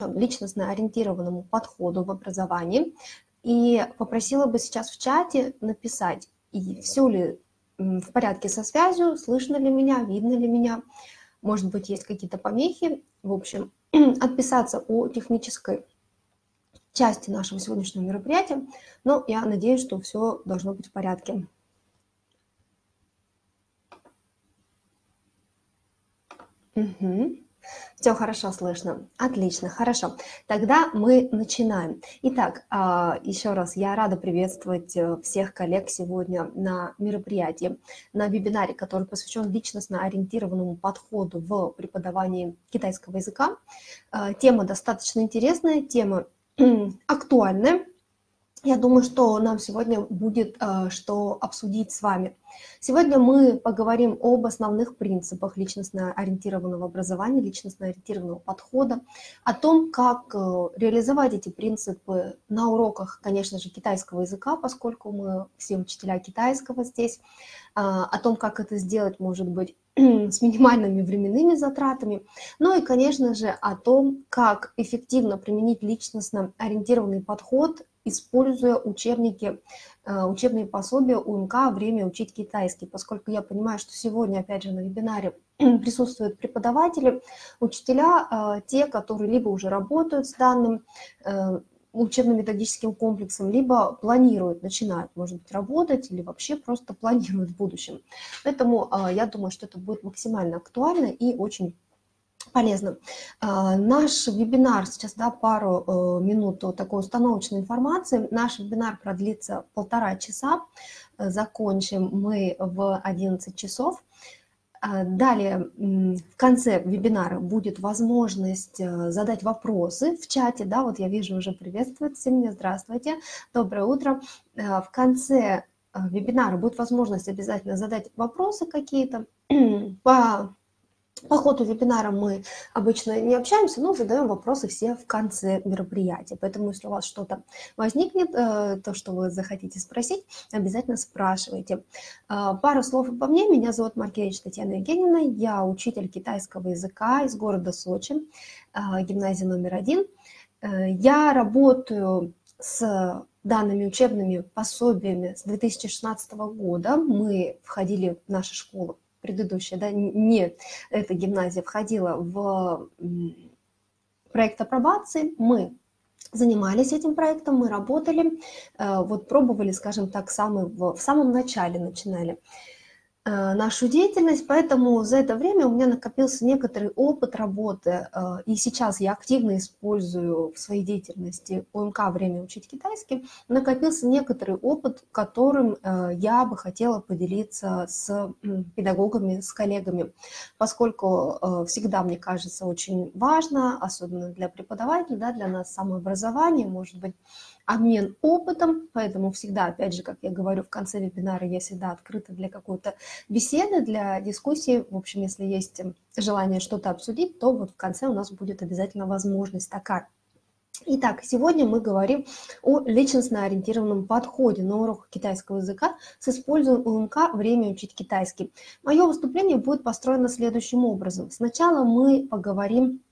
личностно ориентированному подходу в образовании. И попросила бы сейчас в чате написать, и все ли в порядке со связью, слышно ли меня, видно ли меня, может быть, есть какие-то помехи. В общем, отписаться о технической части нашего сегодняшнего мероприятия, но я надеюсь, что все должно быть в порядке. Угу. Все хорошо слышно. Отлично, хорошо. Тогда мы начинаем. Итак, а, еще раз я рада приветствовать э, всех коллег сегодня на мероприятии, на вебинаре, который посвящен личностно ориентированному подходу в преподавании китайского языка. А, тема достаточно интересная, тема актуальная. Я думаю, что нам сегодня будет э, что обсудить с вами. Сегодня мы поговорим об основных принципах личностно ориентированного образования, личностно ориентированного подхода, о том, как э, реализовать эти принципы на уроках, конечно же, китайского языка, поскольку мы все учителя китайского здесь, э, о том, как это сделать, может быть, с минимальными временными затратами, ну и, конечно же, о том, как эффективно применить личностно ориентированный подход используя учебники, э, учебные пособия УМК «Время учить китайский», поскольку я понимаю, что сегодня, опять же, на вебинаре присутствуют преподаватели, учителя, э, те, которые либо уже работают с данным э, учебно-методическим комплексом, либо планируют, начинают, может быть, работать или вообще просто планируют в будущем. Поэтому я думаю, что это будет максимально актуально и очень полезно. А, наш вебинар, сейчас да, пару э, минут такой установочной информации. Наш вебинар продлится полтора часа. Закончим мы в 11 часов. А, далее, в конце вебинара будет возможность э, задать вопросы в чате. Да, вот я вижу уже приветствует все меня. Здравствуйте, доброе утро. Э, в конце вебинара будет возможность обязательно задать вопросы какие-то по по ходу вебинара мы обычно не общаемся, но задаем вопросы все в конце мероприятия. Поэтому, если у вас что-то возникнет, э, то, что вы захотите спросить, обязательно спрашивайте. Э, пару слов обо мне. Меня зовут Маркевич Татьяна Евгеньевна. Я учитель китайского языка из города Сочи, э, гимназия номер один. Я работаю с данными учебными пособиями с 2016 года. Мы входили в нашу школу предыдущая, да, не эта гимназия входила в проект апробации, мы занимались этим проектом, мы работали, э, вот пробовали, скажем так, самый, в самом начале начинали. Э, нашу деятельность, поэтому за это время у меня накопился некоторый опыт работы, э, и сейчас я активно использую в своей деятельности ОМК «Время учить китайский», накопился некоторый опыт, которым э, я бы хотела поделиться с педагогами, с коллегами, поскольку всегда, мне кажется, очень важно, особенно для преподавателей, да, для нас самообразование, может быть, обмен опытом, поэтому всегда, опять же, как я говорю, в конце вебинара я всегда открыта для какой-то беседы, для дискуссии. В общем, если есть желание что-то обсудить, то вот в конце у нас будет обязательно возможность такая. Итак, сегодня мы говорим о личностно ориентированном подходе на урок китайского языка с использованием УМК «Время учить китайский». Мое выступление будет построено следующим образом. Сначала мы поговорим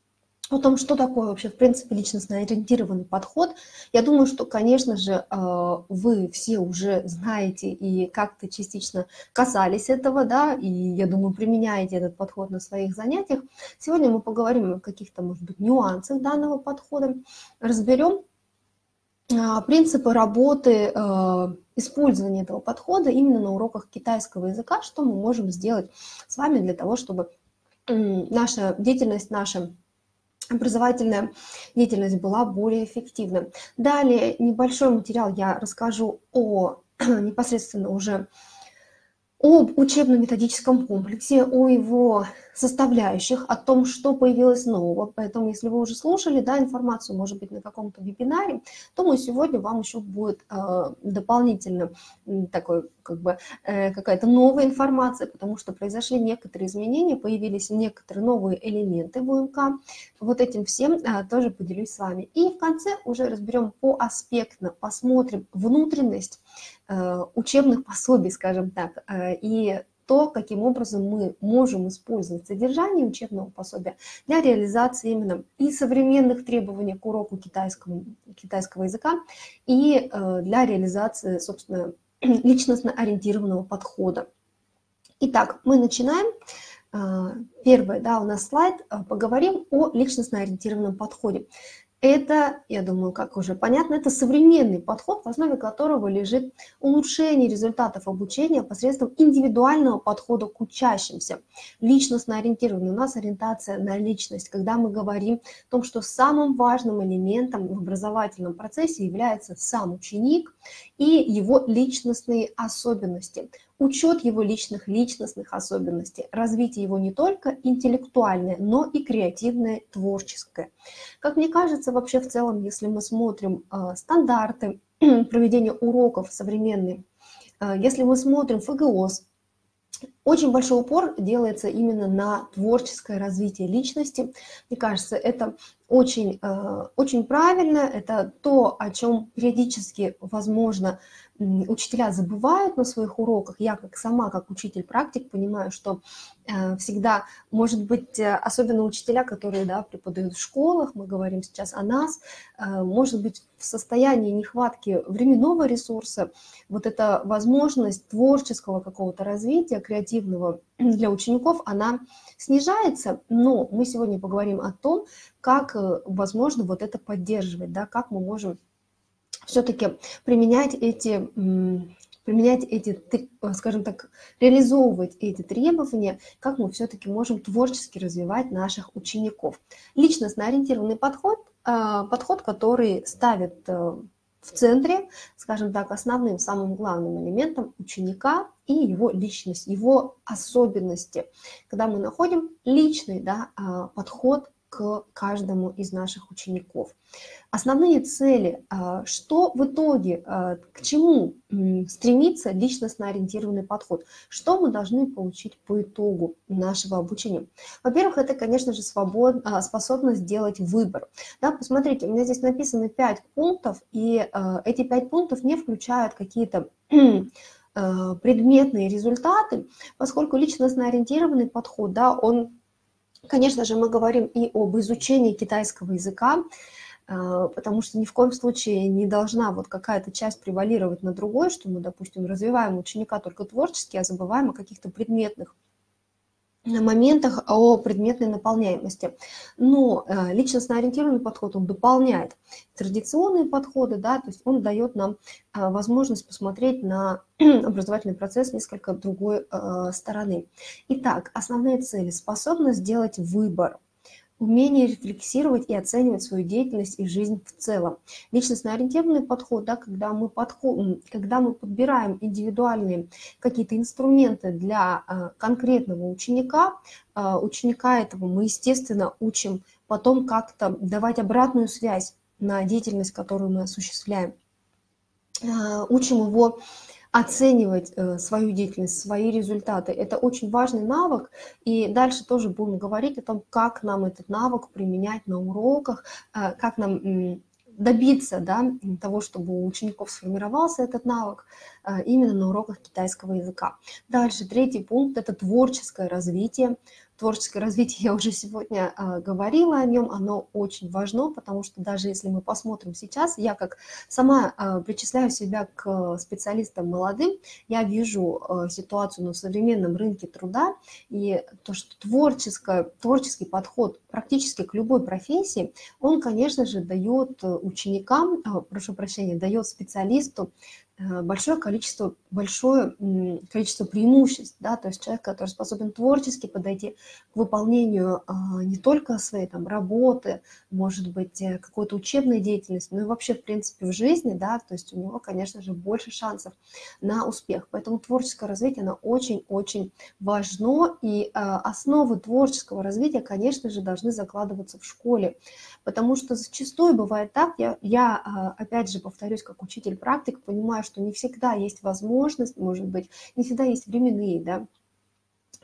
о том, что такое вообще, в принципе, личностно ориентированный подход. Я думаю, что, конечно же, э, вы все уже знаете и как-то частично касались этого, да, и, я думаю, применяете этот подход на своих занятиях. Сегодня мы поговорим о каких-то, может быть, нюансах данного подхода, разберем э, принципы работы, э, использования этого подхода именно на уроках китайского языка, что мы можем сделать с вами для того, чтобы наша деятельность, наша образовательная деятельность была более эффективна. Далее небольшой материал я расскажу о непосредственно уже об учебно-методическом комплексе, о его составляющих, о том, что появилось нового. Поэтому, если вы уже слушали да, информацию, может быть, на каком-то вебинаре, то мы сегодня вам еще будет э, дополнительно такой, как бы, э, какая-то новая информация, потому что произошли некоторые изменения, появились некоторые новые элементы в УМК. Вот этим всем э, тоже поделюсь с вами. И в конце уже разберем по аспектно, посмотрим внутренность учебных пособий, скажем так, э, и то, каким образом мы можем использовать содержание учебного пособия для реализации именно и современных требований к уроку китайского, китайского языка, и э, для реализации, собственно, личностно ориентированного подхода. Итак, мы начинаем. Э, первый, да, у нас слайд. Поговорим о личностно ориентированном подходе. Это, я думаю, как уже понятно, это современный подход, в основе которого лежит улучшение результатов обучения посредством индивидуального подхода к учащимся. Личностно ориентированный. У нас ориентация на личность, когда мы говорим о том, что самым важным элементом в образовательном процессе является сам ученик и его личностные особенности учет его личных личностных особенностей, развитие его не только интеллектуальное, но и креативное, творческое. Как мне кажется, вообще в целом, если мы смотрим э, стандарты проведения уроков современные, э, если мы смотрим ФГОС, очень большой упор делается именно на творческое развитие личности. Мне кажется, это очень, э, очень правильно, это то, о чем периодически, возможно, учителя забывают на своих уроках. Я как сама, как учитель-практик, понимаю, что э, всегда, может быть, э, особенно учителя, которые да, преподают в школах, мы говорим сейчас о нас, э, может быть, в состоянии нехватки временного ресурса, вот эта возможность творческого какого-то развития, креативного для учеников, она снижается, но мы сегодня поговорим о том, как возможно вот это поддерживать, да, как мы можем все-таки применять эти применять эти, скажем так, реализовывать эти требования, как мы все-таки можем творчески развивать наших учеников. Личностно ориентированный подход, а, подход, который ставит э, в центре, скажем так, основным, самым главным элементом ученика и его личность, его особенности, когда мы находим личный да, подход к каждому из наших учеников. Основные цели, а, что в итоге, а, к чему стремится личностно ориентированный подход, что мы должны получить по итогу нашего обучения. Во-первых, это, конечно же, свобод, а, способность сделать выбор. Да, посмотрите, у меня здесь написано 5 пунктов, и эти 5 пунктов не включают какие-то предметные результаты, поскольку личностно ориентированный подход, да, он Конечно же, мы говорим и об изучении китайского языка, э, потому что ни в коем случае не должна вот какая-то часть превалировать на другой, что мы, допустим, развиваем ученика только творчески, а забываем о каких-то предметных моментах о предметной наполняемости. Но э, личностно ориентированный подход, он дополняет традиционные подходы, да, то есть он дает нам э, возможность посмотреть на образовательный процесс несколько другой э, стороны. Итак, основные цели. Способность сделать выбор – умение рефлексировать и оценивать свою деятельность и жизнь в целом. Личностно ориентированный подход, да, когда, мы подход, когда мы подбираем индивидуальные какие-то инструменты для а, конкретного ученика, а, ученика этого мы, естественно, учим потом как-то давать обратную связь на деятельность, которую мы осуществляем. А, учим его оценивать э, свою деятельность, свои результаты. Это очень важный навык, и дальше тоже будем говорить о том, как нам этот навык применять на уроках, э, как нам добиться да, того, чтобы у учеников сформировался этот навык э, именно на уроках китайского языка. Дальше, третий пункт – это творческое развитие творческое развитие, я уже сегодня а, говорила о нем, оно очень важно, потому что даже если мы посмотрим сейчас, я как сама а, причисляю себя к специалистам молодым, я вижу а, ситуацию на современном рынке труда, и то, что творческое, творческий подход практически к любой профессии, он, конечно же, дает ученикам, прошу прощения, дает специалисту Э, большое количество, большое количество преимуществ, да, то есть человек, который способен творчески подойти к выполнению а, не только своей там работы, может быть, э, какой-то учебной деятельности, но и вообще, в принципе, в жизни, да, то есть у него, конечно же, больше шансов на успех. Поэтому творческое развитие, оно очень-очень важно, и а, основы творческого развития, конечно же, должны закладываться в школе, потому что зачастую бывает так, я, я а, опять же повторюсь, как учитель-практик, понимаю, что не всегда есть возможность, может быть, не всегда есть временные, да,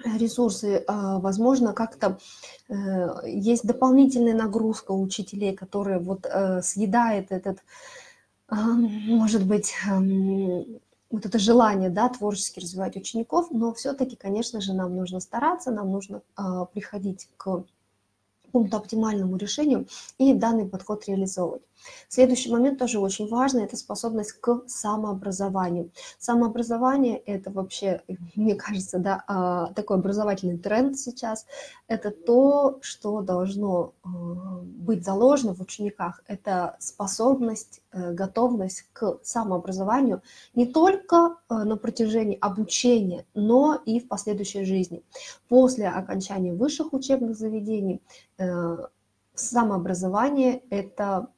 ресурсы, а, возможно, как-то э, есть дополнительная нагрузка у учителей, которая вот э, съедает этот, а, может быть, вот это желание, да, творчески развивать учеников, но все-таки, конечно же, нам нужно стараться, нам нужно приходить к какому-то оптимальному решению и данный подход реализовывать. Следующий момент тоже очень важный – это способность к самообразованию. Самообразование – это вообще, мне кажется, да, а, такой образовательный тренд сейчас. Это то, что должно а, быть заложено в учениках. Это способность, э, готовность к самообразованию не только э, на протяжении обучения, но и в последующей жизни. После окончания высших учебных заведений э, самообразование – это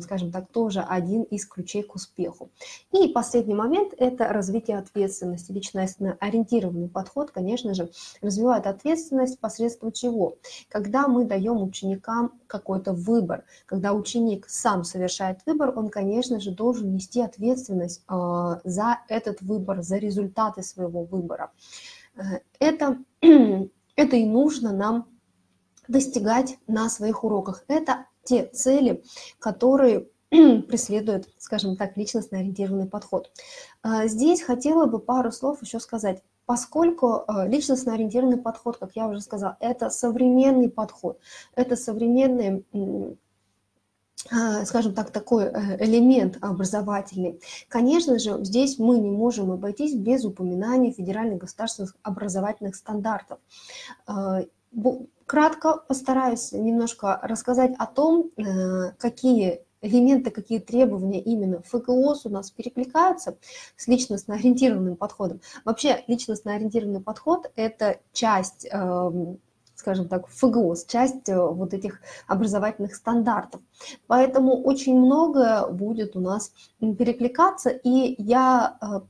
скажем так, тоже один из ключей к успеху. И последний момент – это развитие ответственности. Личностно ориентированный подход, конечно же, развивает ответственность посредством чего? Когда мы даем ученикам какой-то выбор, когда ученик сам совершает выбор, он, конечно же, должен нести ответственность э, за этот выбор, за результаты своего выбора. Э, это, это и нужно нам достигать на своих уроках. Это те цели, которые преследует, скажем так, личностно ориентированный подход. А, здесь хотела бы пару слов еще сказать. Поскольку а, личностно ориентированный подход, как я уже сказала, это современный подход, это современный а, скажем так, такой э, элемент образовательный. Конечно же, здесь мы не можем обойтись без упоминания федеральных государственных образовательных стандартов. Кратко постараюсь немножко рассказать о том, э, какие элементы, какие требования именно ФГОС у нас перекликаются с личностно-ориентированным подходом. Вообще личностно-ориентированный подход – это часть эм, скажем так, ФГОС, часть э, вот этих образовательных стандартов. Поэтому очень многое будет у нас перекликаться, и я э,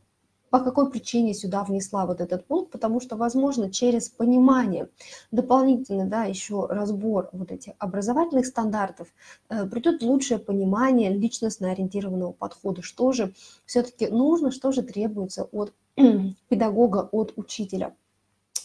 по какой причине сюда внесла вот этот пункт, потому что, возможно, через понимание, дополнительно, да, еще разбор вот этих образовательных стандартов, э, придет лучшее понимание личностно ориентированного подхода, что же все-таки нужно, что же требуется от педагога, от учителя.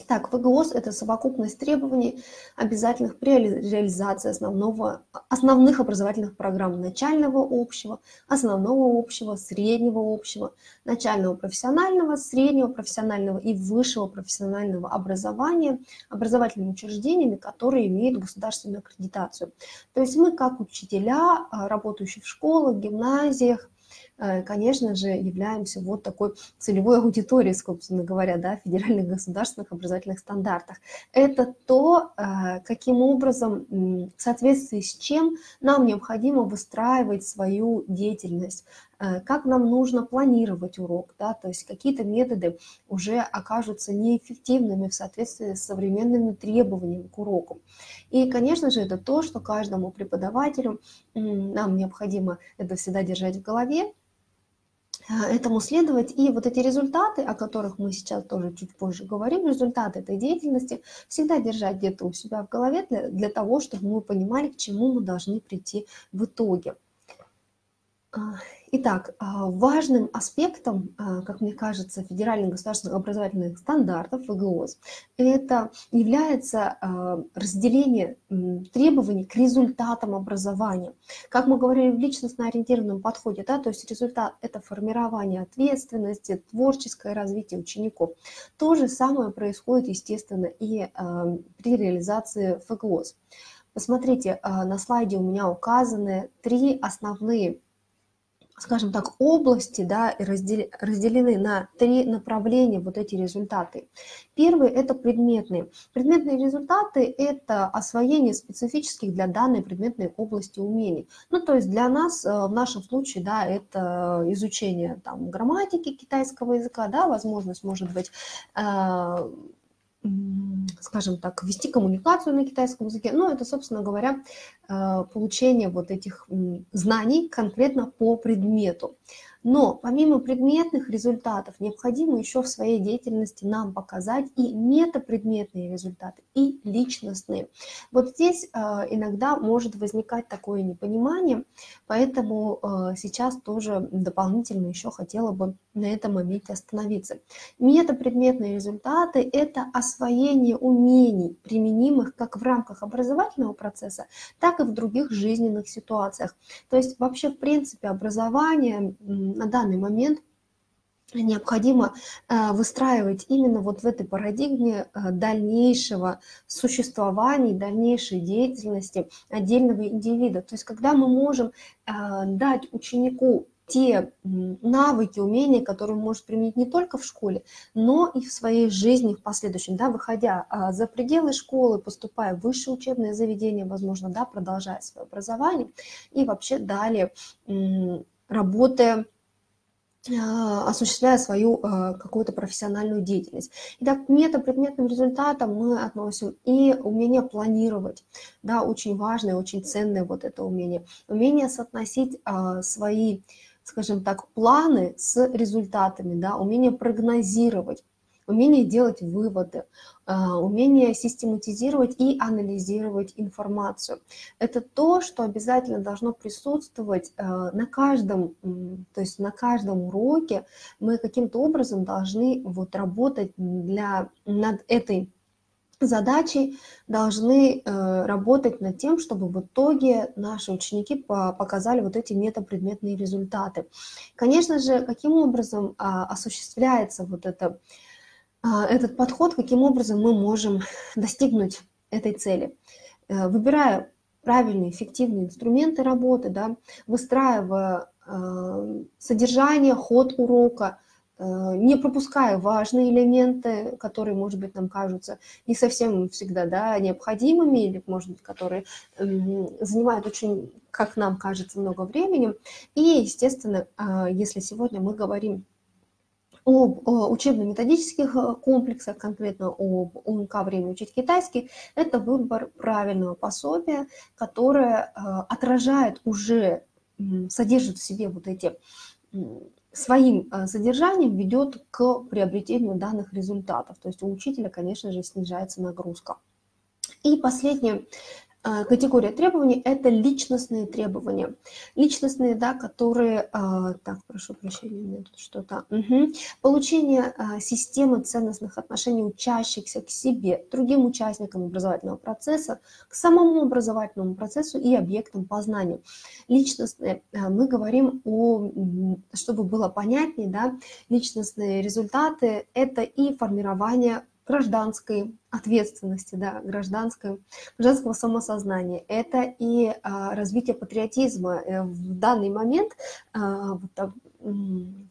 Так, ВГОС – это совокупность требований, обязательных при реализации основного, основных образовательных программ начального общего, основного общего, среднего общего, начального профессионального, среднего профессионального и высшего профессионального образования образовательными учреждениями, которые имеют государственную аккредитацию. То есть мы, как учителя, а, работающие в школах, гимназиях, конечно же, являемся вот такой целевой аудиторией, собственно говоря, да, федеральных государственных образовательных стандартах. Это то, э, каким образом, в соответствии с чем нам необходимо выстраивать свою деятельность, э, как нам нужно планировать урок, да, то есть какие-то методы уже окажутся неэффективными в соответствии с современными требованиями к уроку. И, конечно же, это то, что каждому преподавателю нам необходимо это всегда держать в голове, а, этому следовать. И вот эти результаты, о которых мы сейчас тоже чуть позже говорим, результаты этой деятельности, всегда держать где-то у себя в голове для, для того, чтобы мы понимали, к чему мы должны прийти в итоге. А, итак, а, важным аспектом, а, как мне кажется, федеральных государственных образовательных стандартов ФГОС, это является разделение требований к результатам образования. Как мы говорили в личностно-ориентированном подходе, да, то есть результат – это формирование ответственности, творческое развитие учеников. То же самое происходит, естественно, и при реализации ФГОС. Посмотрите, на слайде у меня указаны три основные скажем так, области да, разделены на три направления вот эти результаты. Первый – это предметные. Предметные результаты – это освоение специфических для данной предметной области умений. Ну, то есть для нас, э, в нашем случае, да, это изучение там, грамматики китайского языка, да, возможность, может быть, э, скажем так, вести коммуникацию на китайском языке. Ну, это, собственно говоря, э, получение вот этих знаний конкретно по предмету. Но помимо предметных результатов, необходимо еще в своей деятельности нам показать и метапредметные результаты, и личностные. Вот здесь э, иногда может возникать такое непонимание, поэтому э, сейчас тоже дополнительно еще хотела бы на этом моменте остановиться. Метапредметные результаты – это освоение умений, применимых как в рамках образовательного процесса, так и в других жизненных ситуациях. То есть вообще, в принципе, образование на данный момент необходимо э, выстраивать именно вот в этой парадигме э, дальнейшего существования, дальнейшей деятельности отдельного индивида. То есть когда мы можем э, дать ученику те навыки, умения, которые он может применить не только в школе, но и в своей жизни в последующем, да, выходя а, за пределы школы, поступая в высшее учебное заведение, возможно, да, продолжая свое образование и вообще далее работая а, осуществляя свою а, какую-то профессиональную деятельность. Итак, к метапредметным результатам мы относим и умение планировать, да, очень важное, очень ценное вот это умение. Умение соотносить свои, скажем так, планы с результатами, да, умение прогнозировать умение делать выводы, а, умение систематизировать и анализировать информацию. Это то, что обязательно должно присутствовать а, на каждом, то есть на каждом уроке мы каким-то образом должны вот работать для, над этой задачей должны э, работать над тем, чтобы в итоге наши ученики показали вот эти метапредметные результаты. Конечно же, каким образом а, осуществляется вот это а, этот подход, каким образом мы можем достигнуть этой цели. Э, выбирая правильные, эффективные инструменты работы, да, выстраивая э, содержание, ход урока, не пропуская важные элементы, которые, может быть, нам кажутся не совсем всегда да, необходимыми, или, может быть, которые занимают очень, как нам кажется, много времени. И, естественно, а, если сегодня мы говорим об учебно-методических э, комплексах, конкретно об УМК «Время учить китайский», это выбор правильного пособия, которое э, отражает уже, содержит в себе вот эти своим э, содержанием ведет к приобретению данных результатов. То есть у учителя, конечно же, снижается нагрузка. И последнее, категория требований – это личностные требования. Личностные, да, которые… А, так, прошу прощения, у меня тут что-то… Угу. Получение а, системы ценностных отношений учащихся к себе, другим участникам образовательного процесса, к самому образовательному процессу и объектам познания. Личностные, мы говорим о, чтобы было понятнее, да, личностные результаты – это и формирование гражданской ответственности, да, гражданской, гражданского самосознания. Это и а, развитие патриотизма. Э, в данный момент а, вот, а,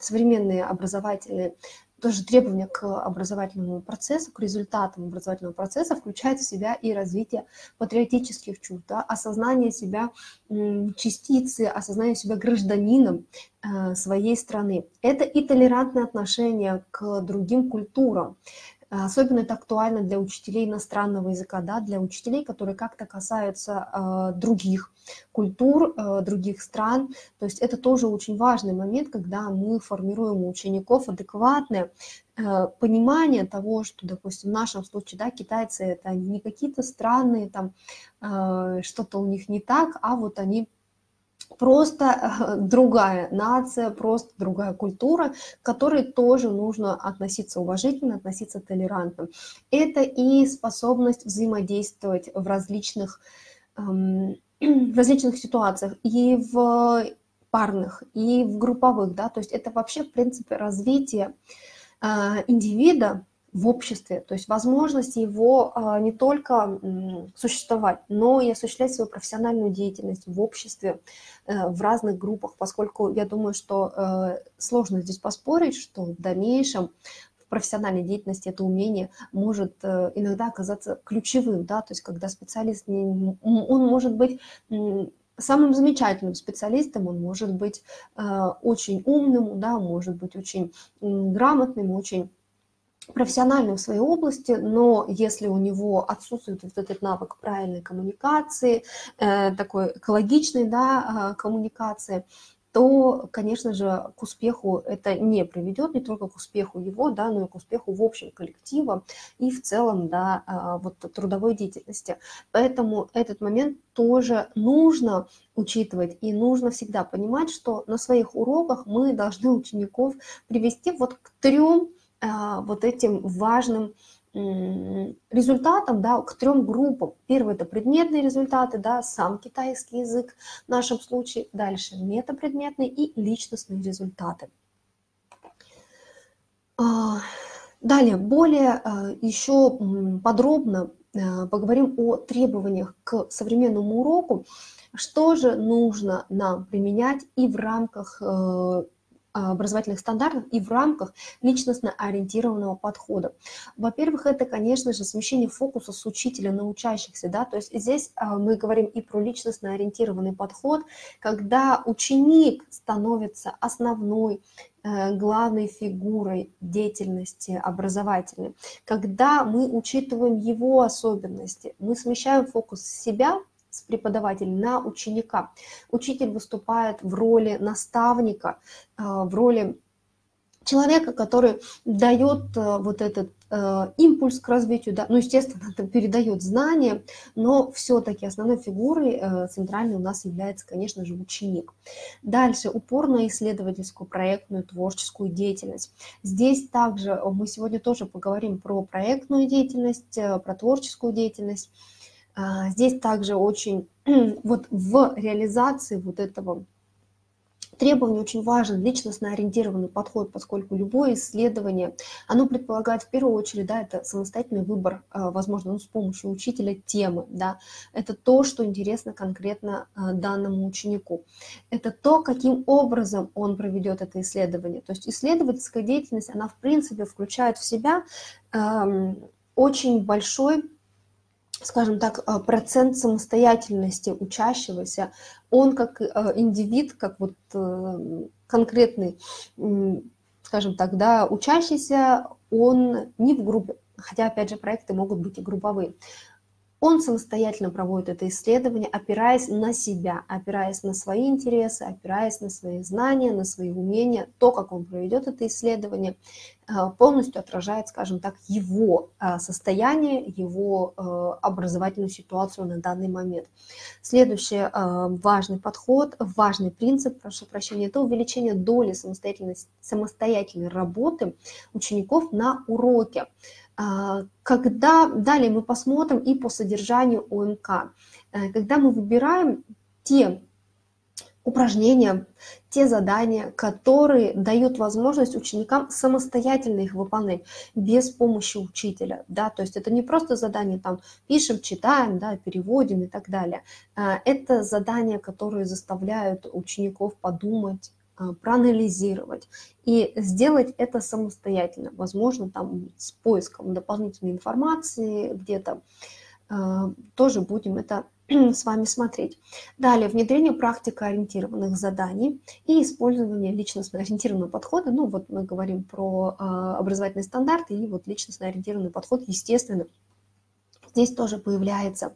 современные образовательные тоже требования к образовательному процессу, к результатам образовательного процесса включают в себя и развитие патриотических чувств, да, осознание себя частицы, осознание себя гражданином э, своей страны. Это и толерантное отношение к другим культурам, особенно это актуально для учителей иностранного языка, да, для учителей, которые как-то касаются э, других культур, э, других стран. То есть это тоже очень важный момент, когда мы формируем у учеников адекватное э, понимание того, что, допустим, в нашем случае, да, китайцы это не какие-то странные, там, э, что-то у них не так, а вот они просто э, другая нация, просто другая культура, к которой тоже нужно относиться уважительно, относиться толерантно. Это и способность взаимодействовать в различных, эм, в различных ситуациях, и в парных, и в групповых, да, то есть это вообще, в принципе, развитие э, индивида в обществе, то есть возможность его а, не только существовать, но и осуществлять свою профессиональную деятельность в обществе, э, в разных группах, поскольку я думаю, что э, сложно здесь поспорить, что в дальнейшем в профессиональной деятельности это умение может э, иногда оказаться ключевым, да, то есть когда специалист, он может быть самым замечательным специалистом, он может быть очень умным, да, может быть очень грамотным, очень профессиональным в своей области, но если у него отсутствует вот этот навык правильной коммуникации, э, такой экологичной да, э, коммуникации, то, конечно же, к успеху это не приведет, не только к успеху его, да, но и к успеху в общем коллектива и в целом да, э, вот, трудовой деятельности. Поэтому этот момент тоже нужно учитывать и нужно всегда понимать, что на своих уроках мы должны учеников привести вот к трем вот этим важным результатам, да, к трем группам. Первый – это предметные результаты, да, сам китайский язык в нашем случае. Дальше – метапредметные и личностные результаты. А, далее, более а, еще подробно а, поговорим о требованиях к современному уроку, что же нужно нам применять и в рамках э, образовательных стандартов и в рамках личностно-ориентированного подхода. Во-первых, это, конечно же, смещение фокуса с учителя на учащихся. Да? То есть здесь а, мы говорим и про личностно-ориентированный подход, когда ученик становится основной, э, главной фигурой деятельности образовательной, когда мы учитываем его особенности, мы смещаем фокус с себя с преподавателя на ученика. Учитель выступает в роли наставника, а, в роли человека, который дает а, вот этот а, импульс к развитию, да, ну, естественно, это передает знания, но все-таки основной фигурой центральной у нас является, конечно же, ученик. Дальше, упор на исследовательскую, проектную, творческую деятельность. Здесь также мы сегодня тоже поговорим про проектную деятельность, про творческую деятельность. А, здесь также очень, вот в реализации вот этого требования очень важен личностно ориентированный подход, поскольку любое исследование, оно предполагает в первую очередь, да, это самостоятельный выбор, а, возможно, ну, с помощью учителя темы, да, это то, что интересно конкретно а, данному ученику. Это то, каким образом он проведет это исследование. То есть исследовательская деятельность, она в принципе включает в себя эм, очень большой скажем так, э, процент самостоятельности учащегося, он как э, индивид, как вот э, конкретный, скажем так, да, учащийся, он не в группе, хотя, опять же, проекты могут быть и групповые, он самостоятельно проводит это исследование, опираясь на себя, опираясь на свои интересы, опираясь на свои знания, на свои умения. То, как он проведет это исследование, э, полностью отражает, скажем так, его э, состояние, его э, образовательную ситуацию на данный момент. Следующий важный подход, важный принцип, прошу прощения, это увеличение доли самостоятельной, самостоятельной работы учеников на уроке. А, когда далее мы посмотрим и по содержанию ОМК, э, когда мы выбираем те упражнения, те задания, которые дают возможность ученикам самостоятельно их выполнять без помощи учителя, да, то есть это не просто задание там пишем, читаем, да, переводим и так далее, а, это задания, которые заставляют учеников подумать, проанализировать и сделать это самостоятельно, возможно, там с поиском дополнительной информации где-то, а, тоже будем это с вами смотреть. Далее, внедрение практикоориентированных заданий и использование личностно-ориентированного подхода. Ну, вот мы говорим про а, образовательные стандарты и вот личностно-ориентированный подход, естественно, здесь тоже появляется.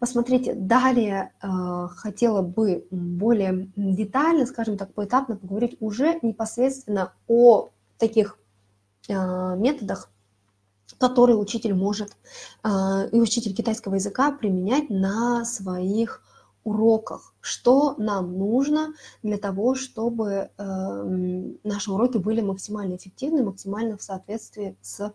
Посмотрите, далее а, хотела бы более детально, скажем так, поэтапно поговорить уже непосредственно о таких а, методах, которые учитель может, и учитель китайского языка применять на своих уроках. Что нам нужно для того, чтобы наши уроки были максимально эффективны, максимально в соответствии с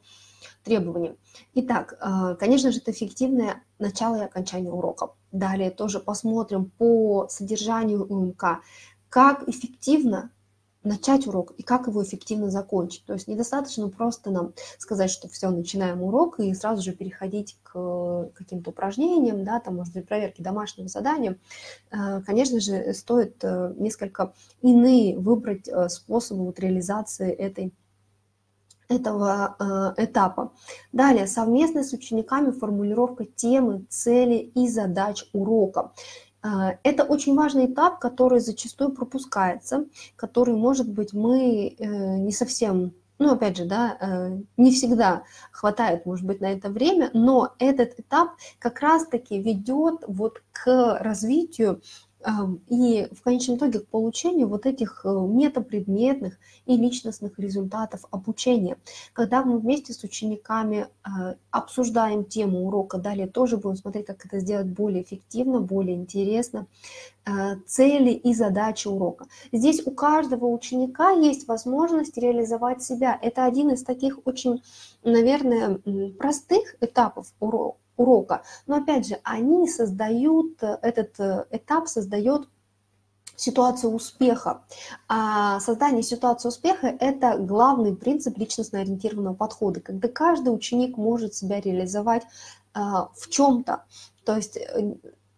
требованиям. Итак, э, конечно же, это эффективное начало и окончание урока. Далее тоже посмотрим по содержанию УМК, как эффективно начать урок и как его эффективно закончить. То есть недостаточно просто нам сказать, что все, начинаем урок и сразу же переходить к каким-то упражнениям, да, там, может быть, проверке домашним заданиям. Э, конечно же, стоит э, несколько иные выбрать способы вот реализации этой этого э, этапа. Далее, совместно с учениками формулировка темы, цели и задач урока. Э, это очень важный этап, который зачастую пропускается, который, может быть, мы э, не совсем ну, опять же, да, не всегда хватает, может быть, на это время, но этот этап как раз-таки ведет вот к развитию и в конечном итоге к получению вот этих э, метапредметных и личностных результатов обучения. Когда мы вместе с учениками э, обсуждаем тему урока, далее тоже будем смотреть, как это сделать более эффективно, более интересно, э, цели и задачи урока. Здесь у каждого ученика есть возможность реализовать себя. Это один из таких очень, наверное, простых этапов урока урока. Но опять же, они создают, э, этот э, этап создает ситуацию успеха. А создание ситуации успеха – это главный принцип личностно-ориентированного подхода, когда каждый ученик может себя реализовать а, в чем-то. То есть э,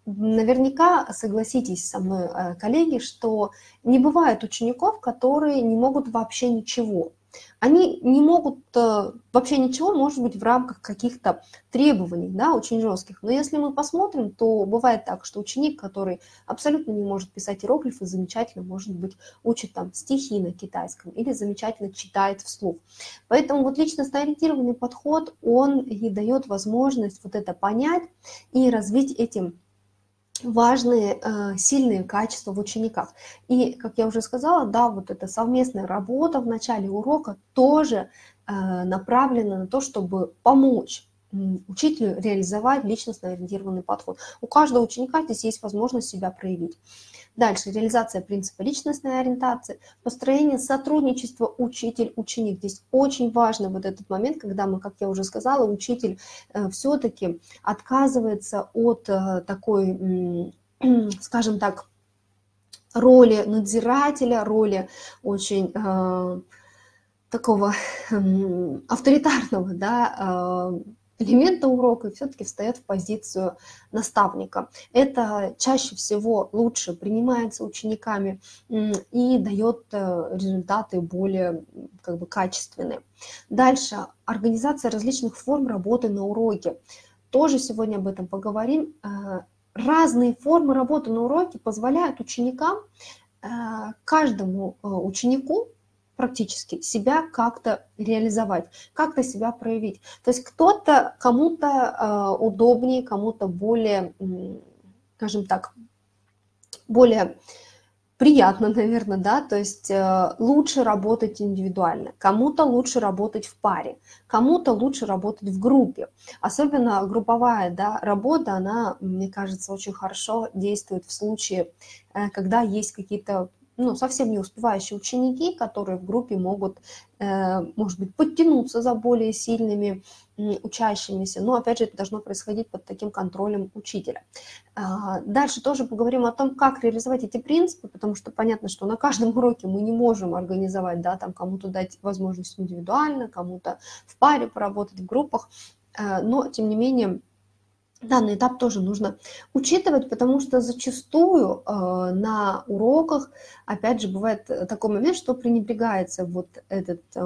наверняка согласитесь со мной, коллеги, что не бывает учеников, которые не могут вообще ничего. Они не могут э, вообще ничего, может быть, в рамках каких-то требований, да, очень жестких. Но если мы посмотрим, то бывает так, что ученик, который абсолютно не может писать иероглифы, замечательно, может быть, учит там стихи на китайском или замечательно читает вслух. Поэтому вот личностно-ориентированный подход, он и дает возможность вот это понять и развить этим важные, э, сильные качества в учениках. И, как я уже сказала, да, вот эта совместная работа в начале урока тоже э, направлена на то, чтобы помочь учителю реализовать личностно ориентированный подход. У каждого ученика здесь есть возможность себя проявить. Дальше, реализация принципа личностной ориентации, построение сотрудничества учитель-ученик. Здесь очень важный вот этот момент, когда мы, как я уже сказала, учитель э, все-таки отказывается от э, такой, скажем так, роли надзирателя, роли очень э, такого авторитарного, да, элемента урока и все-таки встает в позицию наставника. Это чаще всего лучше принимается учениками и дает э, результаты более как бы, качественные. Дальше. Организация различных форм работы на уроке. Тоже сегодня об этом поговорим. Э, разные формы работы на уроке позволяют ученикам, э, каждому ученику практически себя как-то реализовать, как-то себя проявить. То есть кто-то, кому-то э, удобнее, кому-то более, скажем так, более приятно, наверное, да, то есть э, лучше работать индивидуально, кому-то лучше работать в паре, кому-то лучше работать в группе. Особенно групповая да, работа, она, мне кажется, очень хорошо действует в случае, э, когда есть какие-то ну, совсем не успевающие ученики, которые в группе могут, э, может быть, подтянуться за более сильными учащимися, но, опять же, это должно происходить под таким контролем учителя. А, дальше тоже поговорим о том, как реализовать эти принципы, потому что понятно, что на каждом уроке мы не можем организовать, да, там кому-то дать возможность индивидуально, кому-то в паре поработать, в группах, э, но, тем не менее, данный этап тоже нужно учитывать, потому что зачастую э, на уроках, опять же, бывает такой момент, что пренебрегается вот этот э,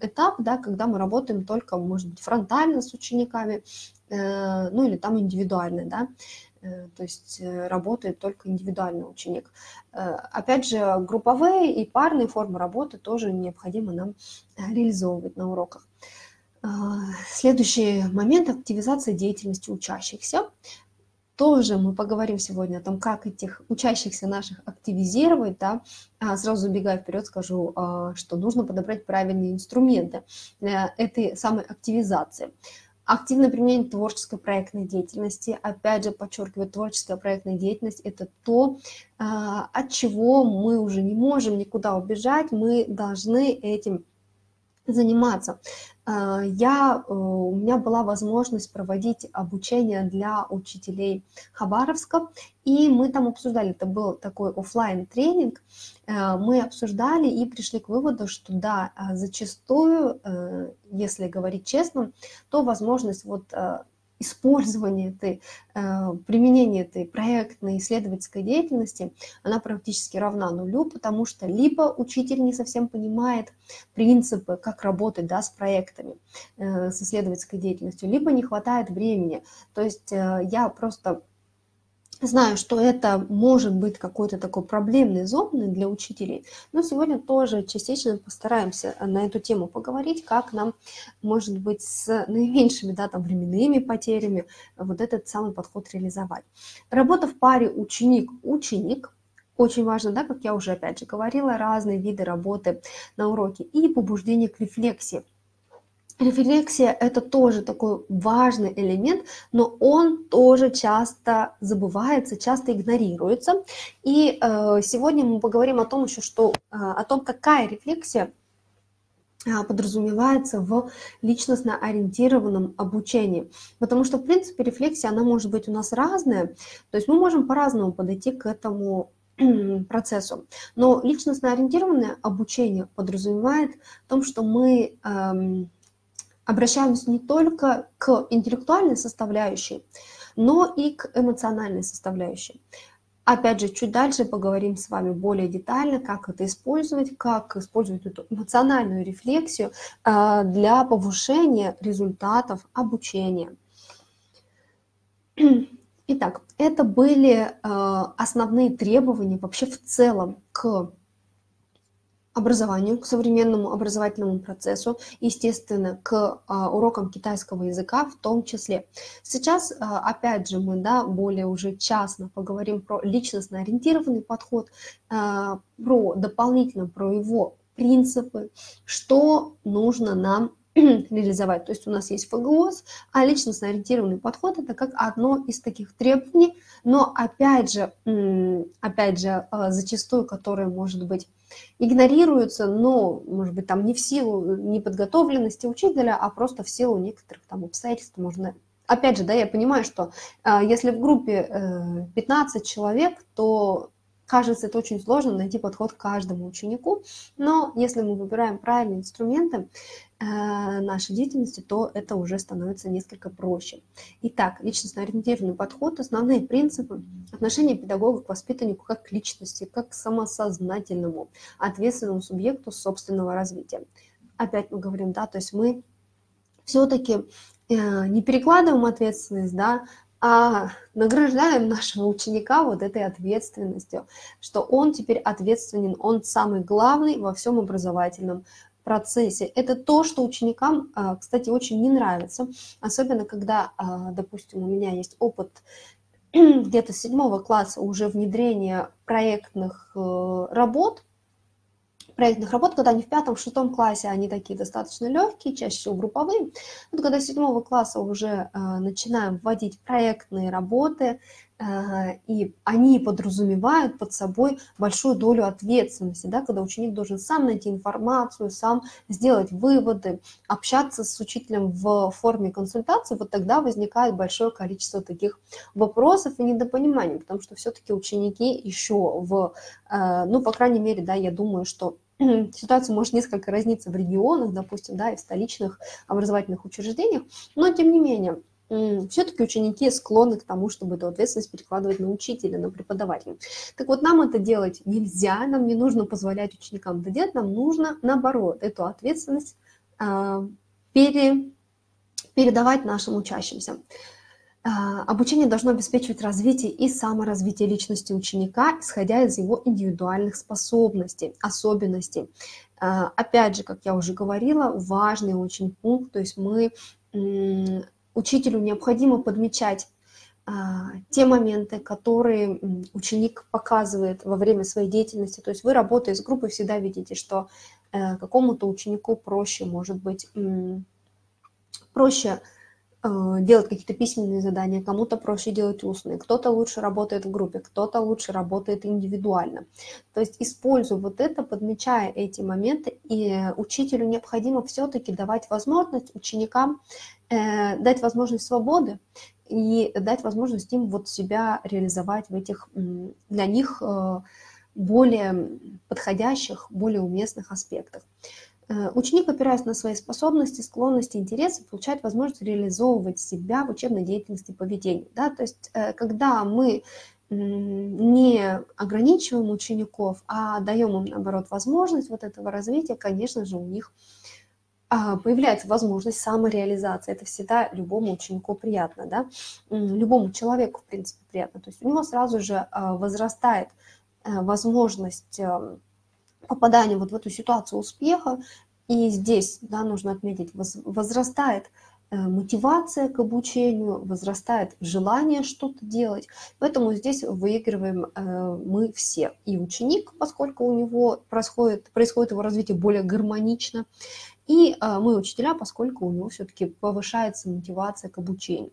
этап, да, когда мы работаем только, может быть, фронтально с учениками, э, ну или там индивидуально, да, э, то есть э, работает только индивидуальный ученик. Э, опять же, групповые и парные формы работы тоже необходимо нам реализовывать на уроках. А, следующий момент – активизация деятельности учащихся. Тоже мы поговорим сегодня о том, как этих учащихся наших активизировать. Да? А, сразу забегая вперед, скажу, а, что нужно подобрать правильные инструменты для этой самой активизации. Активное применение творческой проектной деятельности. Опять же, подчеркиваю, творческая проектная деятельность – это то, от чего мы уже не можем никуда убежать. Мы должны этим заниматься. А, я, э, у меня была возможность проводить обучение для учителей Хабаровска, и мы там обсуждали, это был такой офлайн тренинг, э, мы обсуждали и пришли к выводу, что да, зачастую, э, если говорить честно, то возможность вот использование этой, э, применение этой проектной исследовательской деятельности, она практически равна нулю, потому что либо учитель не совсем понимает принципы, как работать да, с проектами, э, с исследовательской деятельностью, либо не хватает времени. То есть э, я просто Знаю, что это может быть какой-то такой проблемной зоной для учителей, но сегодня тоже частично постараемся на эту тему поговорить, как нам, может быть, с наименьшими да, там, временными потерями вот этот самый подход реализовать. Работа в паре ученик-ученик очень важно, да, как я уже опять же говорила, разные виды работы на уроке и побуждение к рефлексии. Рефлексия – это тоже такой важный элемент, но он тоже часто забывается, часто игнорируется. И э, сегодня мы поговорим о том еще, что, э, о том, какая рефлексия э, подразумевается в личностно ориентированном обучении. Потому что, в принципе, рефлексия, она может быть у нас разная. То есть мы можем по-разному подойти к этому процессу. Но личностно ориентированное обучение подразумевает в том, что мы эм, обращаемся не только к интеллектуальной составляющей, но и к эмоциональной составляющей. Опять же, чуть дальше поговорим с вами более детально, как это использовать, как использовать эту эмоциональную рефлексию э, для повышения результатов обучения. Итак, это были э, основные требования вообще в целом к образованию, к современному образовательному процессу, естественно, к а, урокам китайского языка в том числе. Сейчас, а, опять же, мы да, более уже частно поговорим про личностно ориентированный подход, а, про дополнительно про его принципы, что нужно нам реализовать. То есть у нас есть ФГОС, а личностно ориентированный подход это как одно из таких требований, но опять же, опять же, зачастую, которое может быть игнорируются, но, может быть, там не в силу неподготовленности учителя, а просто в силу некоторых там обстоятельств можно. Опять же, да, я понимаю, что э, если в группе э, 15 человек, то Кажется, это очень сложно найти подход к каждому ученику, но если мы выбираем правильные инструменты э, нашей деятельности, то это уже становится несколько проще. Итак, личностно-ориентированный подход, основные принципы отношения педагога к воспитаннику как к личности, как к самосознательному, ответственному субъекту собственного развития. Опять мы говорим, да, то есть мы все-таки э, не перекладываем ответственность да, а награждаем нашего ученика вот этой ответственностью, что он теперь ответственен, он самый главный во всем образовательном процессе. Это то, что ученикам, а, кстати, очень не нравится, особенно когда, а, допустим, у меня есть опыт где-то седьмого класса уже внедрения проектных э, работ, проектных работ, когда они в пятом, шестом классе, они такие достаточно легкие, чаще всего групповые. Вот когда с седьмого класса уже э, начинаем вводить проектные работы, и они подразумевают под собой большую долю ответственности, да, когда ученик должен сам найти информацию, сам сделать выводы, общаться с учителем в форме консультации, вот тогда возникает большое количество таких вопросов и недопониманий, потому что все-таки ученики еще в, э, ну, по крайней мере, да, я думаю, что ситуация может несколько разниться в регионах, допустим, да, и в столичных образовательных учреждениях, но тем не менее, все-таки ученики склонны к тому, чтобы эту ответственность перекладывать на учителя, на преподавателя. Так вот, нам это делать нельзя, нам не нужно позволять ученикам это делать, нам нужно, наоборот, эту ответственность э, пере, передавать нашим учащимся. А, обучение должно обеспечивать развитие и саморазвитие личности ученика, исходя из его индивидуальных способностей, особенностей. А, опять же, как я уже говорила, важный очень пункт, то есть мы учителю необходимо подмечать а, те моменты, которые ученик показывает во время своей деятельности. То есть вы, работая с группой, всегда видите, что э, какому-то ученику проще, может быть, проще делать какие-то письменные задания, кому-то проще делать устные, кто-то лучше работает в группе, кто-то лучше работает индивидуально. То есть используя вот это, подмечая эти моменты, и учителю необходимо все-таки давать возможность ученикам, э, дать возможность свободы и дать возможность им вот себя реализовать в этих для них э, более подходящих, более уместных аспектах. Э, ученик, опираясь на свои способности, склонности, интересы, получает возможность реализовывать себя в учебной деятельности поведения. Да? То есть, э, когда мы не ограничиваем учеников, а даем им, наоборот, возможность вот этого развития, конечно же, у них а, появляется возможность самореализации. Это всегда любому ученику приятно, да? любому человеку, в принципе, приятно. То есть у него сразу же а, возрастает э, возможность эм, попадание вот в эту ситуацию успеха, и здесь да, нужно отметить, возрастает э, мотивация к обучению, возрастает желание что-то делать. Поэтому здесь выигрываем э, мы все. И ученик, поскольку у него происходит, происходит его развитие более гармонично, и э, мы учителя, поскольку у него все-таки повышается мотивация к обучению.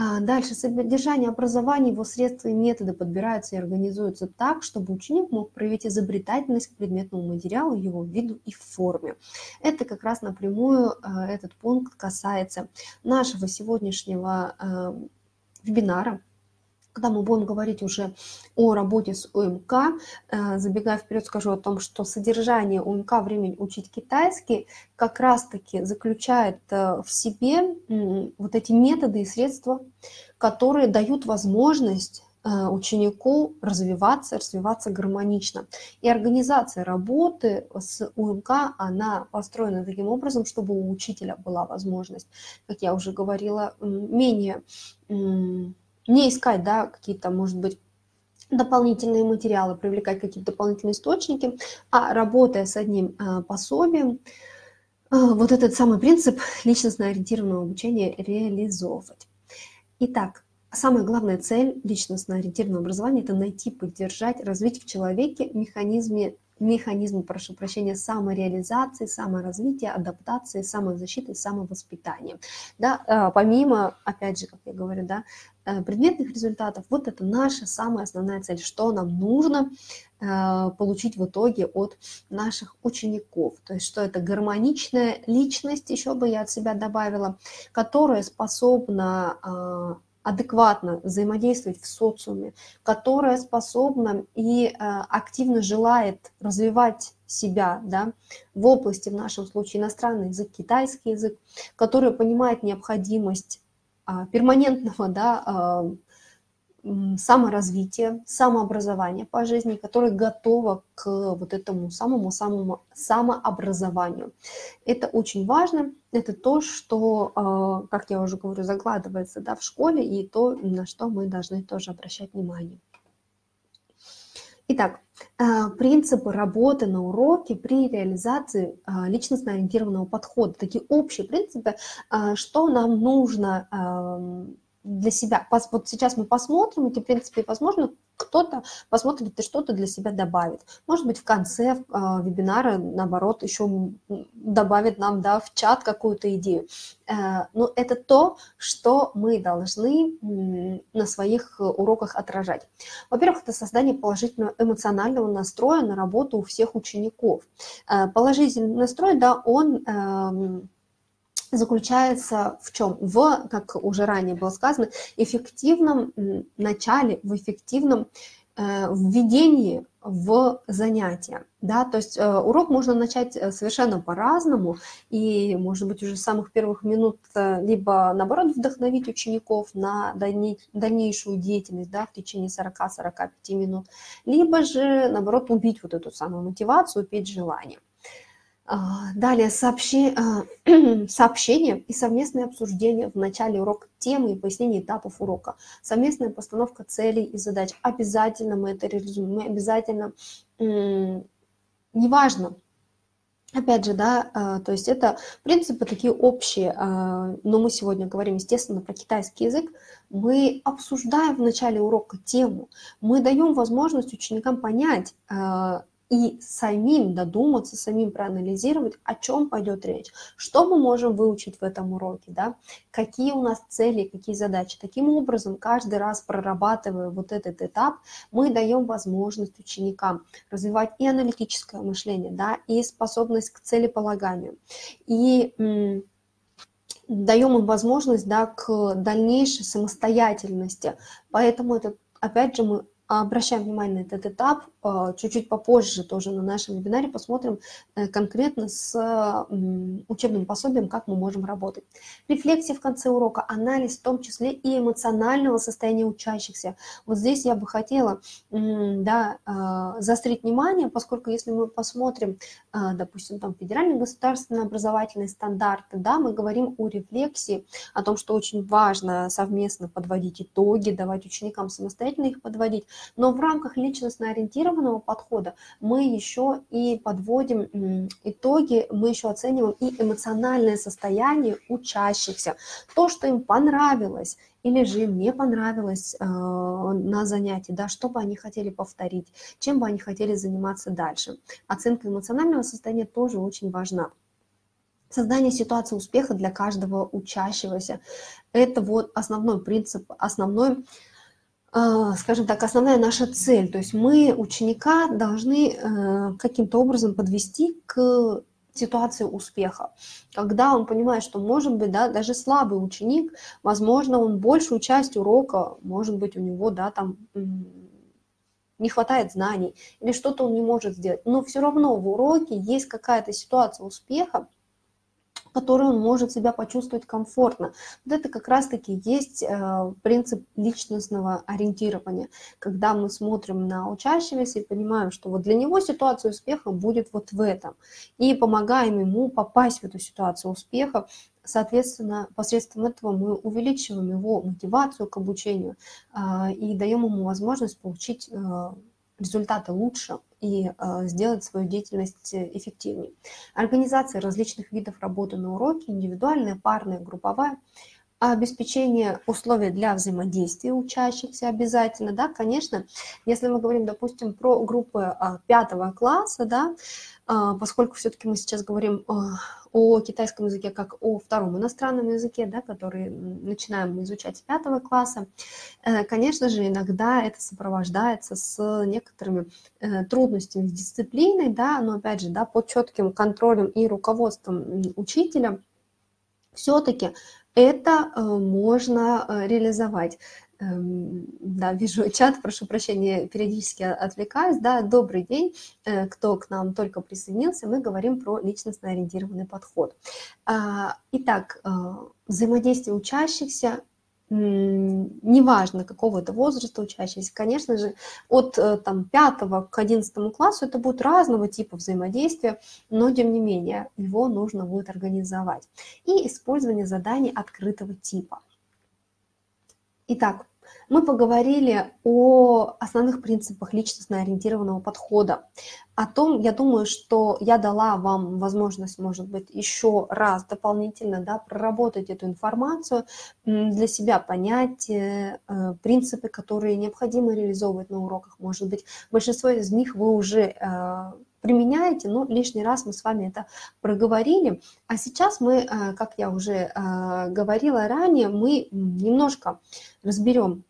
А, дальше, содержание образования, его средства и методы подбираются и организуются так, чтобы ученик мог проявить изобретательность к предметному материалу, его виду и форме. Это как раз напрямую, а, этот пункт касается нашего сегодняшнего а, вебинара, когда мы будем говорить уже о работе с УМК, э, забегая вперед, скажу о том, что содержание УМК «Времень учить китайский» как раз-таки заключает э, в себе вот эти методы и средства, которые дают возможность э, ученику развиваться, развиваться гармонично. И организация работы с УМК, она построена таким образом, чтобы у учителя была возможность, как я уже говорила, менее не искать, да, какие-то, может быть, дополнительные материалы, привлекать какие-то дополнительные источники, а работая с одним э, пособием, э, вот этот самый принцип личностно-ориентированного обучения реализовывать. Итак, самая главная цель личностно-ориентированного образования – это найти, поддержать, развить в человеке механизме механизмы, прошу прощения, самореализации, саморазвития, адаптации, самозащиты, самовоспитания. Да, э, помимо, опять же, как я говорю, да, предметных результатов, вот это наша самая основная цель, что нам нужно э, получить в итоге от наших учеников. То есть, что это гармоничная личность, еще бы я от себя добавила, которая способна адекватно взаимодействовать в социуме, которая способна и э, активно желает развивать себя да, в области, в нашем случае, иностранный язык, китайский язык, которая понимает необходимость перманентного да, а, саморазвития, самообразования по жизни, которая готова к вот этому самому-самому самообразованию. Это очень важно, это то, что, а, как я уже говорю, закладывается да, в школе, и то, на что мы должны тоже обращать внимание. Итак, а, принципы работы на уроке при реализации а, личностно-ориентированного подхода, такие общие принципы, что нам нужно для себя. Вот сейчас мы посмотрим, и, в принципе, возможно, кто-то посмотрит и что-то для себя добавит. Может быть, в конце э, вебинара, наоборот, еще добавит нам да, в чат какую-то идею. Э, но это то, что мы должны э, на своих уроках отражать. Во-первых, это создание положительного эмоционального настроя на работу у всех учеников. Э, положительный настрой, да, он... Э, заключается в чем? В, как уже ранее было сказано, эффективном начале, в эффективном э, введении в занятия. Да? То есть э, урок можно начать э, совершенно по-разному, и, может быть, уже с самых первых минут либо, наоборот, вдохновить учеников на дальнейшую деятельность да, в течение 40-45 минут, либо же, наоборот, убить вот эту самую мотивацию, убить желание. А, далее сообщи... А, сообщение и совместное обсуждение в начале урока темы и пояснение этапов урока. Совместная постановка целей и задач. Обязательно мы это реализуем. Мы обязательно, неважно, Опять же, да, а, то есть это принципы такие общие, но мы сегодня говорим, естественно, про китайский язык. Мы обсуждаем в начале урока тему, мы даем возможность ученикам понять, и самим додуматься, самим проанализировать, о чем пойдет речь, что мы можем выучить в этом уроке, да, какие у нас цели, какие задачи. Таким образом, каждый раз прорабатывая вот этот этап, мы даем возможность ученикам развивать и аналитическое мышление, да, и способность к целеполаганию, и даем им возможность да, к дальнейшей самостоятельности. Поэтому это, опять же, мы обращаем внимание на этот этап. А, чуть-чуть попозже тоже на нашем вебинаре посмотрим э, конкретно с учебным пособием, как мы можем работать. Рефлексия в конце урока, анализ в том числе и эмоционального состояния учащихся. Вот здесь я бы хотела да, а, заострить внимание, поскольку если мы посмотрим, а, допустим, там федеральные государственные образовательные стандарты, да, мы говорим о рефлексии, о том, что очень важно совместно подводить итоги, давать ученикам самостоятельно их подводить, но в рамках личностно-ориентированного подхода мы еще и подводим итоги, мы еще оцениваем и эмоциональное состояние учащихся. То, что им понравилось, или же им не понравилось э, на занятии, да, что бы они хотели повторить, чем бы они хотели заниматься дальше. Оценка эмоционального состояния тоже очень важна. Создание ситуации успеха для каждого учащегося – это вот основной принцип, основной скажем так, основная наша цель. То есть мы ученика должны э, каким-то образом подвести к ситуации успеха, когда он понимает, что, может быть, да, даже слабый ученик, возможно, он большую часть урока, может быть, у него, да, там не хватает знаний или что-то он не может сделать, но все равно в уроке есть какая-то ситуация успеха, которой он может себя почувствовать комфортно. Вот это как раз-таки есть э, принцип личностного ориентирования, когда мы смотрим на учащегося и понимаем, что вот для него ситуация успеха будет вот в этом, и помогаем ему попасть в эту ситуацию успеха, Соответственно, посредством этого мы увеличиваем его мотивацию к обучению э, и даем ему возможность получить э, результаты лучше и э, сделать свою деятельность эффективнее. Организация различных видов работы на уроке, индивидуальная, парная, групповая, обеспечение условий для взаимодействия учащихся обязательно, да, конечно, если мы говорим, допустим, про группы а, пятого класса, да, а, поскольку все-таки мы сейчас говорим а, о китайском языке как о втором иностранном языке, да, который начинаем изучать с пятого класса, э, конечно же, иногда это сопровождается с некоторыми э, трудностями с дисциплиной, да, но опять же, да, под четким контролем и руководством учителя, все-таки это э, можно реализовать. Эм, да, вижу чат, прошу прощения, периодически отвлекаюсь. Да, добрый день, э, кто к нам только присоединился, мы говорим про личностно ориентированный подход. А, итак, э, взаимодействие учащихся, неважно какого это возраста учащихся, конечно же, от э, там, 5 к 11 классу это будет разного типа взаимодействия, но тем не менее его нужно будет организовать. И использование заданий открытого типа. Итак, мы поговорили о основных принципах личностно ориентированного подхода. О том, я думаю, что я дала вам возможность, может быть, еще раз дополнительно да, проработать эту информацию, для себя понять э, э, принципы, которые необходимо реализовывать на уроках. Может быть, большинство из них вы уже э, применяете, но лишний раз мы с вами это проговорили. А сейчас мы, как я уже говорила ранее, мы немножко разберем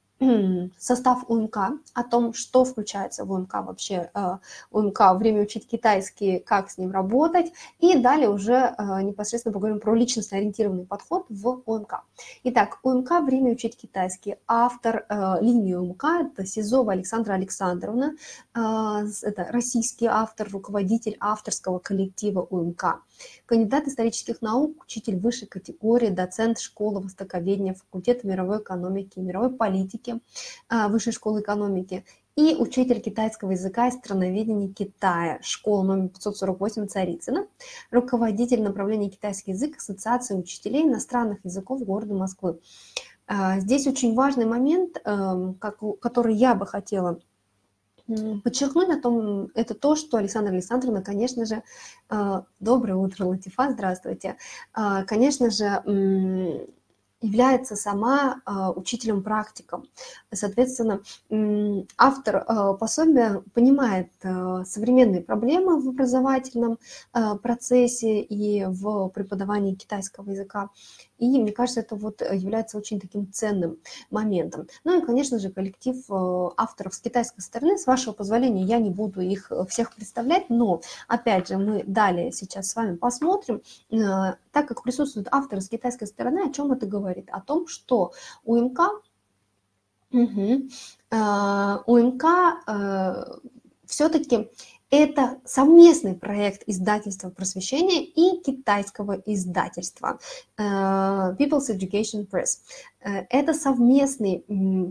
состав УМК, о том, что включается в УМК вообще, э, УМК, время учить китайский, как с ним работать, и далее уже э, непосредственно поговорим про личностно-ориентированный подход в УМК. Итак, УМК «Время учить китайский». Автор э, линии УМК – это Сизова Александра Александровна, это российский автор, руководитель авторского коллектива УМК. Кандидат исторических наук, учитель высшей категории, доцент школы востоковедения, факультета мировой экономики и мировой политики, а, высшей школы экономики и учитель китайского языка и страноведения Китая, школа номер 548 Царицына, руководитель направления китайский язык. Ассоциации учителей иностранных языков города Москвы. А, здесь очень важный момент, эм, который я бы хотела подчеркнуть о том, это то, что Александра Александровна, конечно же, э, доброе утро, Латифа, здравствуйте, э, конечно же, является сама э, учителем-практиком. Соответственно, автор пособия понимает современные проблемы в образовательном процессе и в преподавании китайского языка и мне кажется, это вот э, является очень таким ценным моментом. Ну и, конечно же, коллектив э, авторов с китайской стороны. С вашего позволения я не буду их э, всех представлять, но, опять же, мы далее сейчас с вами посмотрим, так как присутствуют авторы с китайской стороны, о чем это говорит? О том, что УМК, угу, УМК все-таки это совместный проект издательства просвещения и китайского издательства э, People's Education Press. Э, это совместный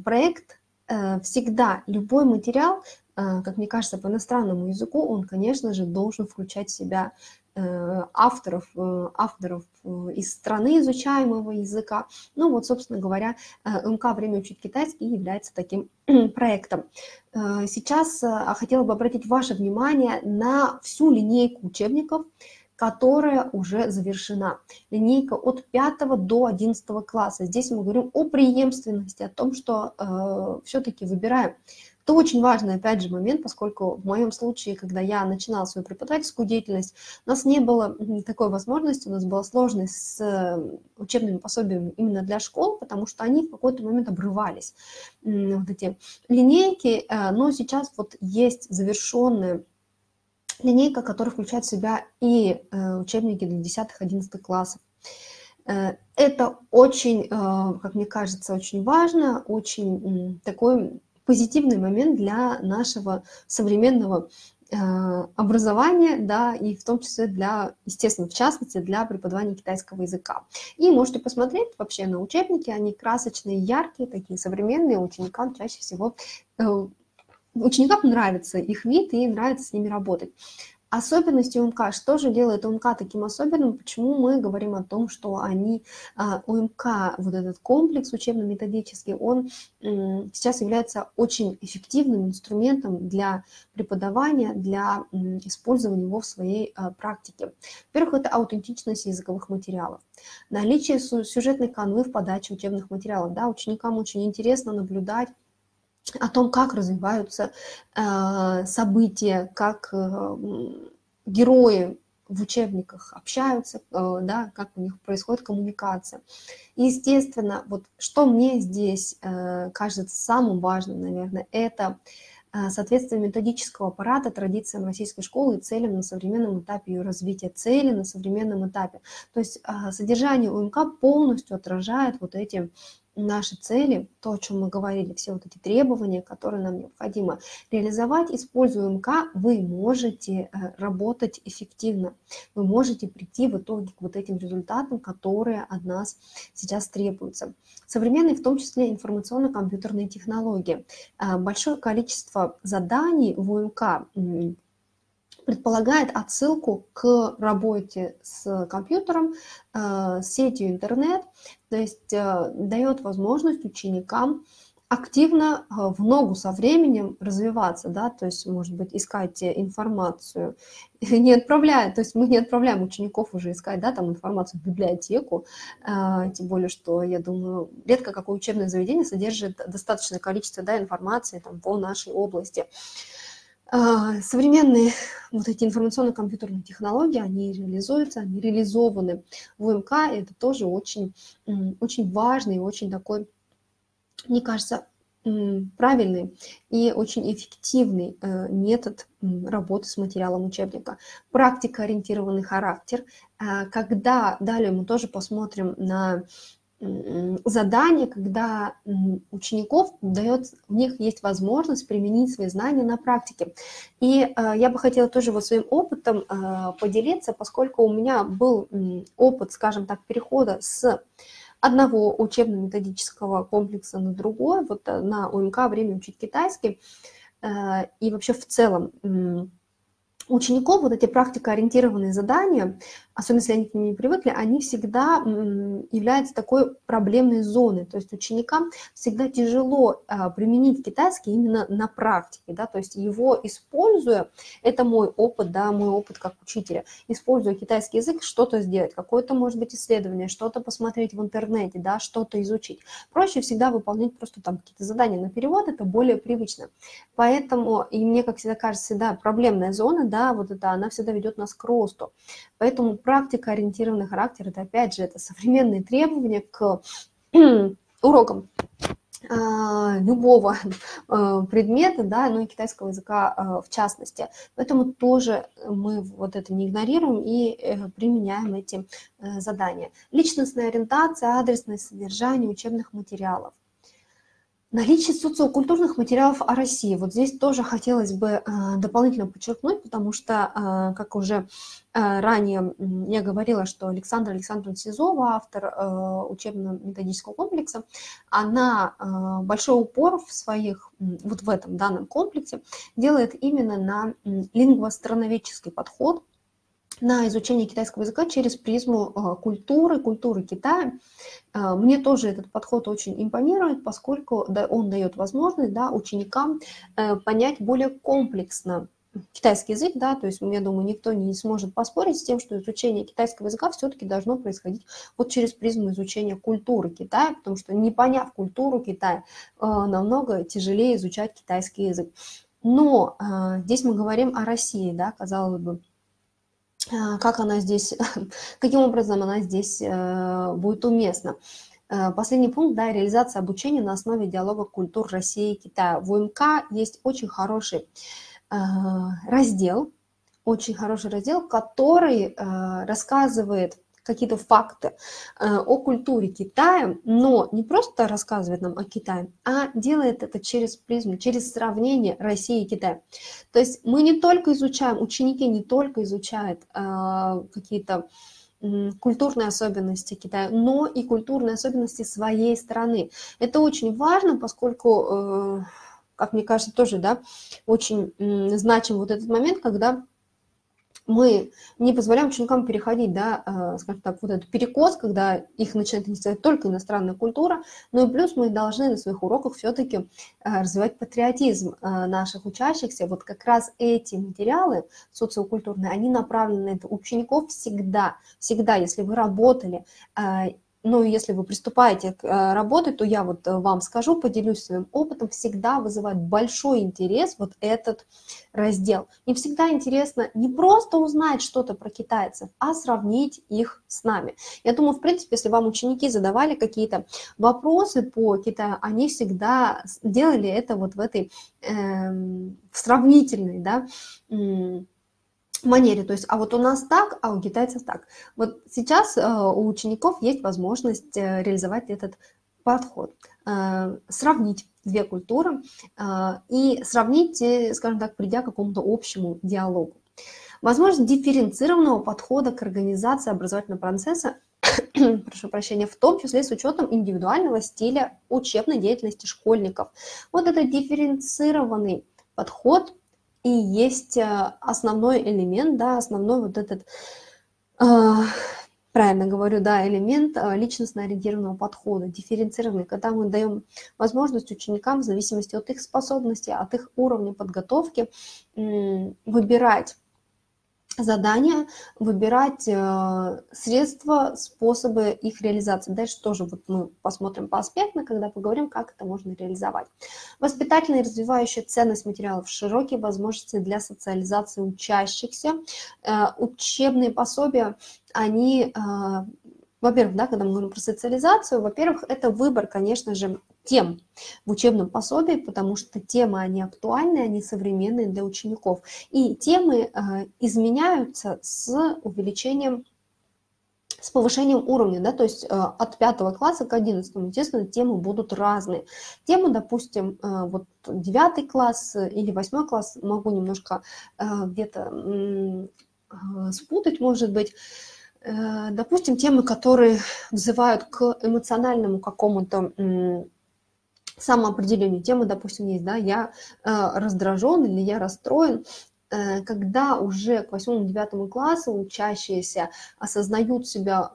проект. Э, всегда любой материал, как мне кажется, по иностранному языку, он, конечно же, должен включать в себя Э, авторов, э, авторов э, из страны изучаемого языка. Ну вот, собственно говоря, МК «Время учить китайский» является таким проектом. Сейчас хотела бы обратить ваше внимание на всю линейку учебников, которая уже завершена. Линейка от 5 до 11 класса. Здесь мы говорим о преемственности, о том, что э, все-таки выбираем это очень важный, опять же, момент, поскольку в моем случае, когда я начинала свою преподавательскую деятельность, у нас не было такой возможности, у нас была сложность с э, учебными пособиями именно для школ, потому что они в какой-то момент обрывались, вот эти линейки, э, но сейчас вот есть завершенные линейка, которая включает в себя и учебники для 10-11 классов. Это очень, как мне кажется, очень важно, очень такой позитивный момент для нашего современного образования, да, и в том числе для, естественно, в частности, для преподавания китайского языка. И можете посмотреть вообще на учебники, они красочные, яркие, такие современные, ученикам чаще всего, э, ученикам нравится их вид и нравится с ними работать. Особенности УМК. Что же делает УМК таким особенным? Почему мы говорим о том, что они, а, УМК, вот этот комплекс учебно-методический, он сейчас является очень эффективным инструментом для преподавания, для использования его в своей а, практике. Во-первых, это аутентичность языковых материалов. Наличие сюжетной канвы в подаче учебных материалов. Да, ученикам очень интересно наблюдать о том, как развиваются э, события, как э, герои в учебниках общаются, э, да, как у них происходит коммуникация. И, естественно, вот что мне здесь кажется самым важным, наверное, это соответствие методического аппарата традициям российской школы и целям на современном этапе ее развития, цели на современном этапе. То есть содержание УМК полностью отражает вот эти наши цели, то, о чем мы говорили, все вот эти требования, которые нам необходимо реализовать, используя МК, вы можете э, работать эффективно. Вы можете прийти в итоге к вот этим результатам, которые от нас сейчас требуются. Современные, в том числе информационно-компьютерные технологии. Э, большое количество заданий в УМК предполагает отсылку к работе с компьютером, э, с сетью интернет, то есть э, дает возможность ученикам активно э, в ногу со временем развиваться, да, то есть, может быть, искать информацию, не отправляя, то есть мы не отправляем учеников уже искать, да, там информацию в библиотеку, тем более, что, я думаю, редко какое учебное заведение содержит достаточное количество, да, информации там по нашей области. А, современные вот эти информационно-компьютерные технологии, они реализуются, они реализованы в УМК, и это тоже очень, очень важный, очень такой, мне кажется, правильный и очень эффективный э, метод работы с материалом учебника. Практикоориентированный характер, а, когда, далее мы тоже посмотрим на задание, когда учеников дает, у них есть возможность применить свои знания на практике. И э, я бы хотела тоже вот своим опытом э, поделиться, поскольку у меня был опыт, скажем так, перехода с одного учебно-методического комплекса на другой, вот э, на УМК «Время учить китайский», и вообще в целом учеников вот эти практикоориентированные задания, особенно если они к ним не привыкли, они всегда являются такой проблемной зоной. То есть ученикам всегда тяжело а, применить китайский именно на практике, да, то есть его используя, это мой опыт, да, мой опыт как учителя, используя китайский язык, что-то сделать, какое-то, может быть, исследование, что-то посмотреть в интернете, да, что-то изучить. Проще всегда выполнять просто там какие-то задания на перевод, это более привычно. Поэтому, и мне, как всегда кажется, да, проблемная зона, да, вот это, она всегда ведет нас к росту. Поэтому практика ориентированный характер, это опять же, это современные требования к урокам а, любого а, предмета, да, ну и китайского языка а, в частности. Поэтому тоже мы вот это не игнорируем и э, применяем эти э, задания. Личностная ориентация, адресное содержание учебных материалов. Наличие социокультурных материалов о России. Вот здесь тоже хотелось бы э, дополнительно подчеркнуть, потому что, э, как уже э, ранее я говорила, что Александра Александровна Сизова, автор учебно-методического комплекса, она большой упор в своих, вот в этом данном комплексе делает именно на лингвостроноведческий подход – на изучение китайского языка через призму а, культуры, культуры Китая. А, мне тоже этот подход очень импонирует, поскольку он дает возможность да, ученикам э, понять более комплексно китайский язык, да, то есть, я думаю, никто не сможет поспорить с тем, что изучение китайского языка все-таки должно происходить вот через призму изучения культуры Китая, потому что не поняв культуру Китая, э, намного тяжелее изучать китайский язык. Но э, здесь мы говорим о России, да, казалось бы, как она здесь, каким образом она здесь э, будет уместна. Э, последний пункт, да, реализация обучения на основе диалога культур России и Китая. В УМК есть очень хороший э, раздел очень хороший раздел, который рассказывает какие-то факты э, о культуре Китая, но не просто рассказывает нам о Китае, а делает это через призму, через сравнение России и Китая. То есть мы не только изучаем, ученики не только изучают э, какие-то культурные особенности Китая, но и культурные особенности своей страны. Это очень важно, поскольку, э, как мне кажется, тоже да, очень значим вот этот момент, когда мы не позволяем ученикам переходить, да, э, скажем так, вот этот перекос, когда их начинает интересовать только иностранная культура, но и плюс мы должны на своих уроках все-таки э, развивать патриотизм э, наших учащихся. Вот как раз эти материалы социокультурные, они направлены на это. учеников всегда, всегда, если вы работали ну, если вы приступаете к э, работе, то я вот э, вам скажу, поделюсь своим опытом, всегда вызывает большой интерес вот этот раздел. И всегда интересно не просто узнать что-то про китайцев, а сравнить их с нами. Я думаю, в принципе, если вам ученики задавали какие-то вопросы по Китаю, они всегда делали это вот в этой э, сравнительной, да, манере. То есть, а вот у нас так, а у китайцев так. Вот сейчас э, у учеников есть возможность э, реализовать этот подход, э, сравнить две культуры и сравнить, скажем так, придя к какому-то общему диалогу. Возможность дифференцированного подхода к организации образовательного процесса, прошу прощения, в том числе с учетом индивидуального стиля учебной деятельности школьников. Вот этот дифференцированный подход и есть э, основной элемент, да, основной вот этот, э, правильно говорю, да, элемент э, личностно-ориентированного подхода, дифференцированный, когда мы даем возможность ученикам в зависимости от их способностей, от их уровня подготовки выбирать задания, выбирать э, средства, способы их реализации. Дальше тоже вот мы посмотрим по аспектно, когда поговорим, как это можно реализовать. Воспитательная и развивающая ценность материалов, широкие возможности для социализации учащихся, э, учебные пособия, они э, во-первых, да, когда мы говорим про социализацию, во-первых, это выбор, конечно же, тем в учебном пособии, потому что темы, они актуальны, они современные для учеников. И темы э, изменяются с увеличением с повышением уровня, да, то есть э, от пятого класса к одиннадцатому, естественно, темы будут разные. Темы, допустим, э, вот девятый класс или восьмой класс, могу немножко э, где-то э, спутать, может быть, Э, допустим, темы, которые вызывают к эмоциональному какому-то самоопределению. Темы, допустим, есть, да, я э, раздражен или я расстроен, когда уже к восьмому-девятому классу учащиеся осознают себя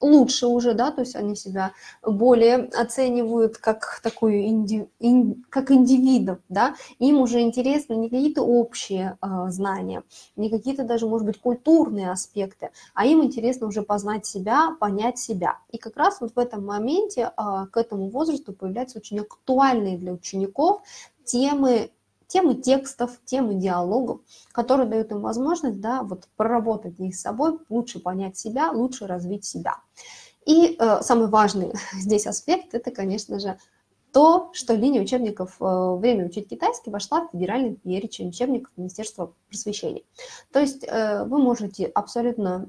лучше уже, да, то есть они себя более оценивают как такую инди, ин, как индивидов, да, им уже интересны не какие-то общие э, знания, не какие-то даже, может быть, культурные аспекты, а им интересно уже познать себя, понять себя. И как раз вот в этом моменте э, к этому возрасту появляются очень актуальные для учеников темы темы текстов, темы диалогов, которые дают им возможность да, вот, проработать их с собой, лучше понять себя, лучше развить себя. И э, самый важный здесь аспект – это, конечно же, то, что линия учебников э, «Время учить китайский» вошла в федеральный перечень учебников Министерства просвещения. То есть э, вы можете абсолютно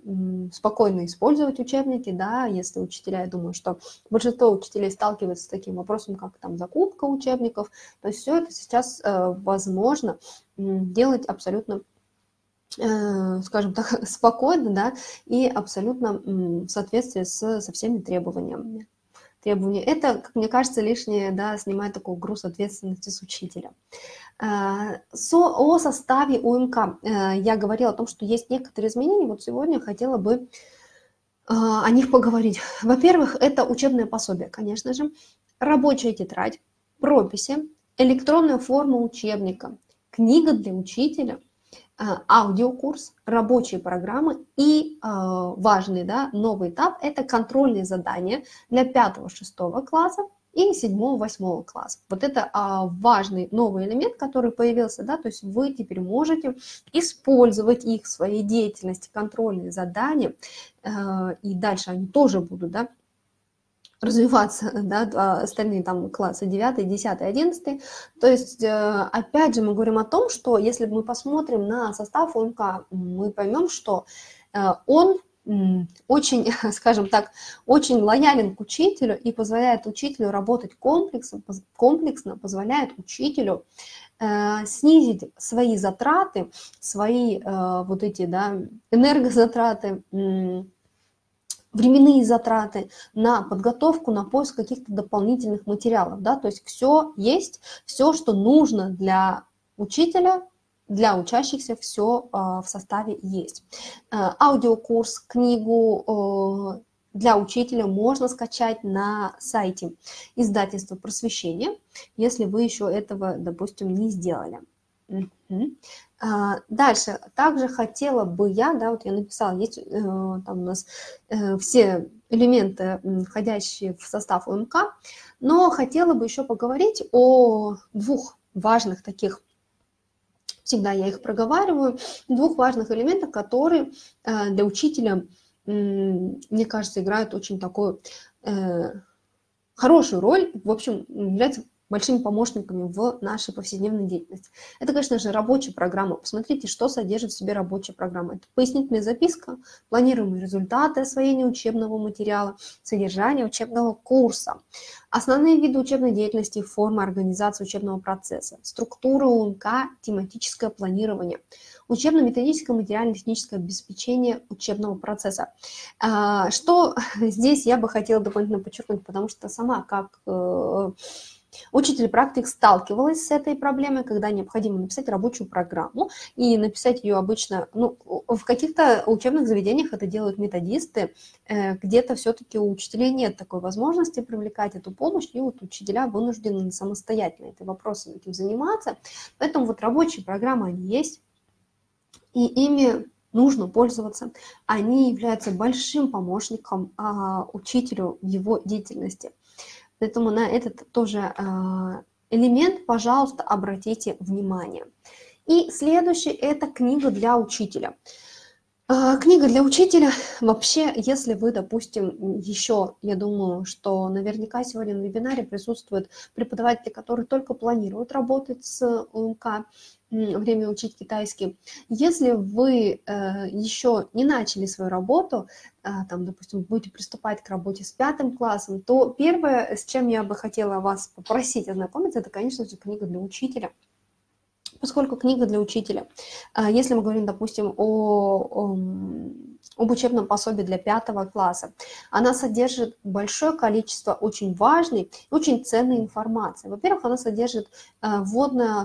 спокойно использовать учебники, да, если учителя, я думаю, что большинство учителей сталкиваются с таким вопросом, как там закупка учебников, то есть все это сейчас э, возможно делать абсолютно скажем так, спокойно, да, и абсолютно в соответствии с, со всеми требованиями требования. Это, как мне кажется, лишнее, да, снимает такой груз ответственности с учителя. Э, о составе УМК. Э, я говорила о том, что есть некоторые изменения. Вот сегодня хотела бы э, о них поговорить. Во-первых, это учебное пособие, конечно же, рабочая тетрадь, прописи, электронная форма учебника, книга для учителя – аудиокурс, рабочие программы и э, важный да, новый этап – это контрольные задания для 5-6 класса и 7-8 класса. Вот это э, важный новый элемент, который появился, да, то есть вы теперь можете использовать их в своей деятельности, контрольные задания, э, и дальше они тоже будут, да, развиваться, да, а остальные там классы 9, 10, 11. То есть, э, опять же, мы говорим о том, что если мы посмотрим на состав ОМК, мы поймем, что э, он очень, скажем так, очень лоялен к учителю и позволяет учителю работать комплексно, комплексно позволяет учителю э, снизить свои затраты, свои вот эти, да, энергозатраты, временные затраты на подготовку, на поиск каких-то дополнительных материалов, да, то есть все есть, все, что нужно для учителя, для учащихся все а, в составе есть. Э, аудиокурс, книгу для учителя можно скачать на сайте издательства просвещения, если вы еще этого, допустим, не сделали. Дальше, также хотела бы я, да, вот я написала, есть э, там у нас э, все элементы, входящие в состав ОМК, но хотела бы еще поговорить о двух важных таких всегда я их проговариваю, двух важных элементах, которые э, для учителя, мне кажется, играют очень такую хорошую роль, в общем, являются большими помощниками в нашей повседневной деятельности. Это, конечно же, рабочая программа. Посмотрите, что содержит в себе рабочая программа. Это пояснительная записка, планируемые результаты освоения учебного материала, содержание учебного курса, основные виды учебной деятельности, формы организации учебного процесса, структура УМК, тематическое планирование, учебно-методическое материально-техническое обеспечение учебного процесса. А, что здесь я бы хотела дополнительно подчеркнуть, потому что сама как э, Учитель практик сталкивалась с этой проблемой, когда необходимо написать рабочую программу, и написать ее обычно, ну, в каких-то учебных заведениях это делают методисты, э, где-то все-таки у учителей нет такой возможности привлекать эту помощь, и вот учителя вынуждены самостоятельно этим вопросом этим заниматься. Поэтому вот рабочие программы, они есть, и ими нужно пользоваться. Они являются большим помощником а, учителю в его деятельности. Поэтому на этот тоже а, элемент, пожалуйста, обратите внимание. И следующий – это книга для учителя. А, книга для учителя. Вообще, если вы, допустим, еще, я думаю, что наверняка сегодня на вебинаре присутствуют преподаватели, которые только планируют работать с УМК, время учить китайский. Если вы э, еще не начали свою работу, э, там, допустим, будете приступать к работе с пятым классом, то первое, с чем я бы хотела вас попросить ознакомиться, это, конечно же, книга для учителя. Поскольку книга для учителя, э, если мы говорим, допустим, о, о об учебном пособии для пятого класса. Она содержит большое количество очень важной, очень ценной информации. Во-первых, она содержит э,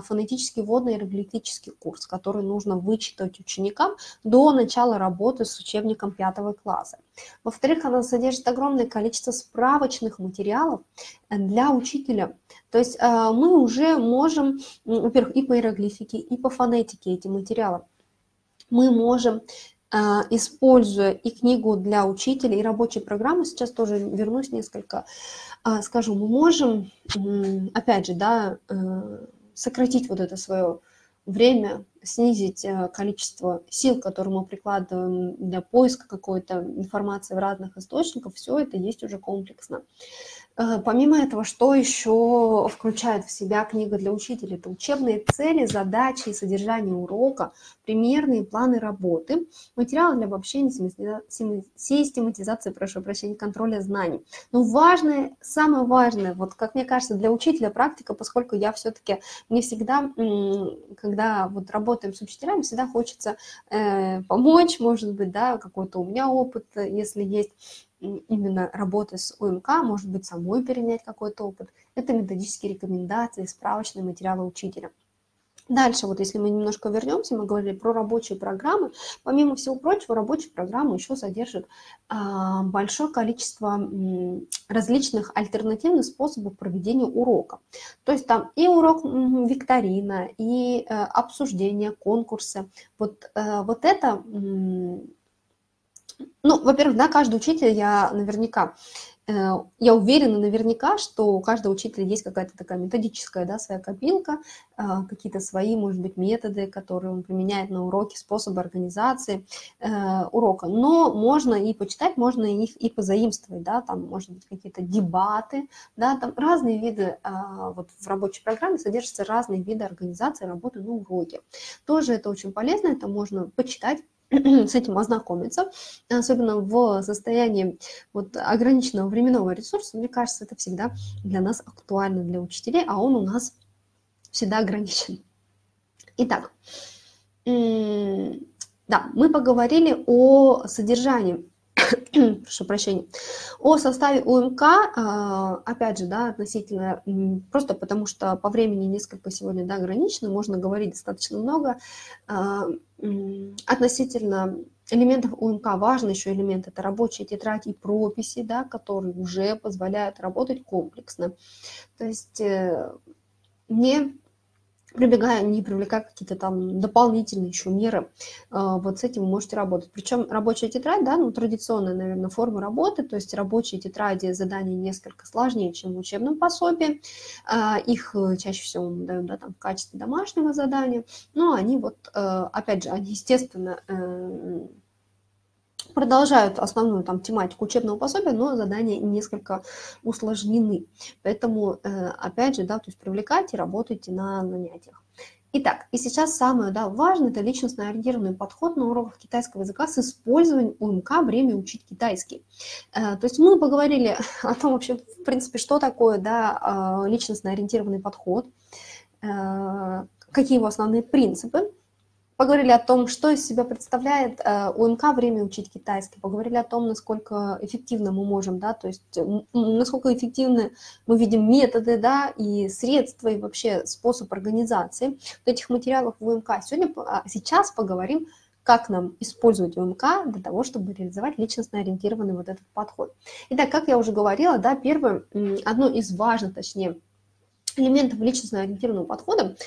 фонетический вводно-иероглифический курс, который нужно вычитать ученикам до начала работы с учебником пятого класса. Во-вторых, она содержит огромное количество справочных материалов э, для учителя. То есть э, мы уже можем, во-первых, и по иероглифике, и по фонетике эти материалы мы можем используя и книгу для учителей, и рабочие программы, сейчас тоже вернусь несколько, а, скажу, мы можем, опять же, да, э, сократить вот это свое время, снизить э, количество сил, которые мы прикладываем для поиска какой-то информации в разных источниках, все это есть уже комплексно. Э, помимо этого, что еще включает в себя книга для учителей? Это учебные цели, задачи и содержание урока, примерные планы работы, материалы для обобщения, систематизации, прошу прощения, контроля знаний. Но важное, самое важное, вот как мне кажется, для учителя практика, поскольку я все-таки не всегда, когда вот работаем с учителями, всегда хочется э, помочь, может быть, да, какой-то у меня опыт, если есть, именно работы с УМК, может быть, самой перенять какой-то опыт. Это методические рекомендации, справочные материалы учителя. Дальше, вот если мы немножко вернемся, мы говорили про рабочие программы. Помимо всего прочего, рабочие программы еще содержат а, большое количество м, различных альтернативных способов проведения урока. То есть там и урок м, викторина, и а, обсуждение, конкурсы. Вот, а, вот это м, ну, во-первых, да, каждый учитель, я наверняка Э, я уверена наверняка, что у каждого учителя есть какая-то такая методическая, да, своя копилка, а, какие-то свои, может быть, методы, которые он применяет на уроке, способы организации э, урока. Но можно и почитать, можно их и позаимствовать, да, там, может быть, какие-то дебаты, да, там разные виды, вот в рабочей программе содержатся разные виды организации работы на уроке. Тоже это очень полезно, это можно почитать, с этим ознакомиться, особенно в состоянии вот ограниченного временного ресурса, мне кажется, это всегда для нас актуально для учителей, а он у нас всегда ограничен. Итак, да, мы поговорили о содержании прошу прощения, о составе УМК, а, опять же, да, относительно, просто потому что по времени несколько сегодня, да, ограничено, можно говорить достаточно много, а, относительно элементов УМК важный еще элемент – это рабочая тетрадь и прописи, да, которые уже позволяют работать комплексно. То есть э, не прибегая, не привлекая какие-то там дополнительные еще меры, а, вот с этим вы можете работать. Причем рабочая тетрадь, да, ну, традиционная, наверное, форма работы, то есть рабочие тетради задания несколько сложнее, чем в учебном пособии. А, их э, чаще всего мы даем, да, там, в качестве домашнего задания, но они вот, э, опять же, они, естественно, э, продолжают основную там тематику учебного пособия, но задания несколько усложнены. Поэтому, э, опять же, да, то есть привлекайте, работайте на занятиях. Итак, и сейчас самое да, важное – это личностно ориентированный подход на уроках китайского языка с использованием УМК «Время учить китайский». Э, то есть мы поговорили о том, вообще, в принципе, что такое да, а, личностно ориентированный подход, э, какие его основные принципы – Поговорили о том, что из себя представляет э, УМК «Время учить китайский». Поговорили о том, насколько эффективно мы можем, да, то есть насколько эффективны мы видим методы, да, и средства, и вообще способ организации вот этих материалов в УМК. Сегодня, а, сейчас поговорим, как нам использовать УМК для того, чтобы реализовать личностно ориентированный вот этот подход. Итак, как я уже говорила, да, первое, одно из важных, точнее, элементов личностно ориентированного подхода –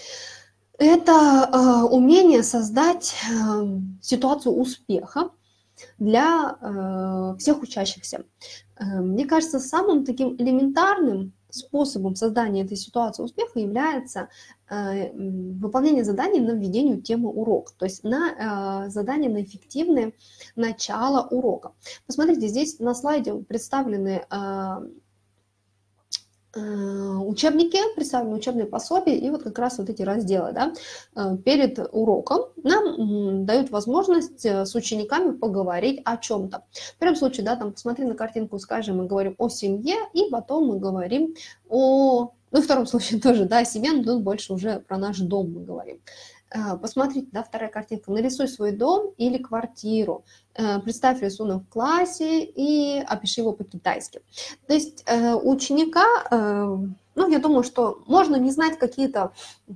это э, умение создать э, ситуацию успеха для э, всех учащихся. Э, мне кажется, самым таким элементарным способом создания этой ситуации успеха является выполнение заданий на введению темы урока, то есть на задание на эффективное начало урока. Посмотрите, здесь на слайде представлены учебники, представлены учебные пособия и вот как раз вот эти разделы. Да, э, перед уроком нам дают возможность э, с учениками поговорить о чем-то. В первом случае, да, там посмотри на картинку, скажем, мы говорим о семье, и потом мы говорим о... Ну, в втором случае тоже, да, о семье, но тут больше уже про наш дом мы говорим. А, посмотрите, да, вторая картинка. Нарисуй свой дом или квартиру. Э, представь рисунок в классе и опиши его по-китайски. То есть э, ученика э, ну, я думаю, что можно не знать какие-то,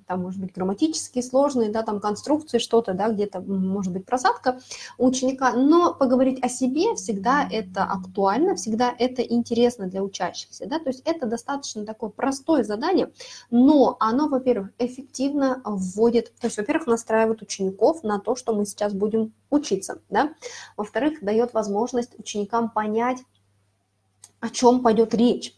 там, может быть, грамматические сложные, да, там, конструкции, что-то, да, где-то, может быть, просадка у ученика, но поговорить о себе всегда это актуально, всегда это интересно для учащихся, да, то есть это достаточно такое простое задание, но оно, во-первых, эффективно вводит, то есть, во-первых, настраивает учеников на то, что мы сейчас будем учиться, да, во-вторых, дает возможность ученикам понять, о чем пойдет речь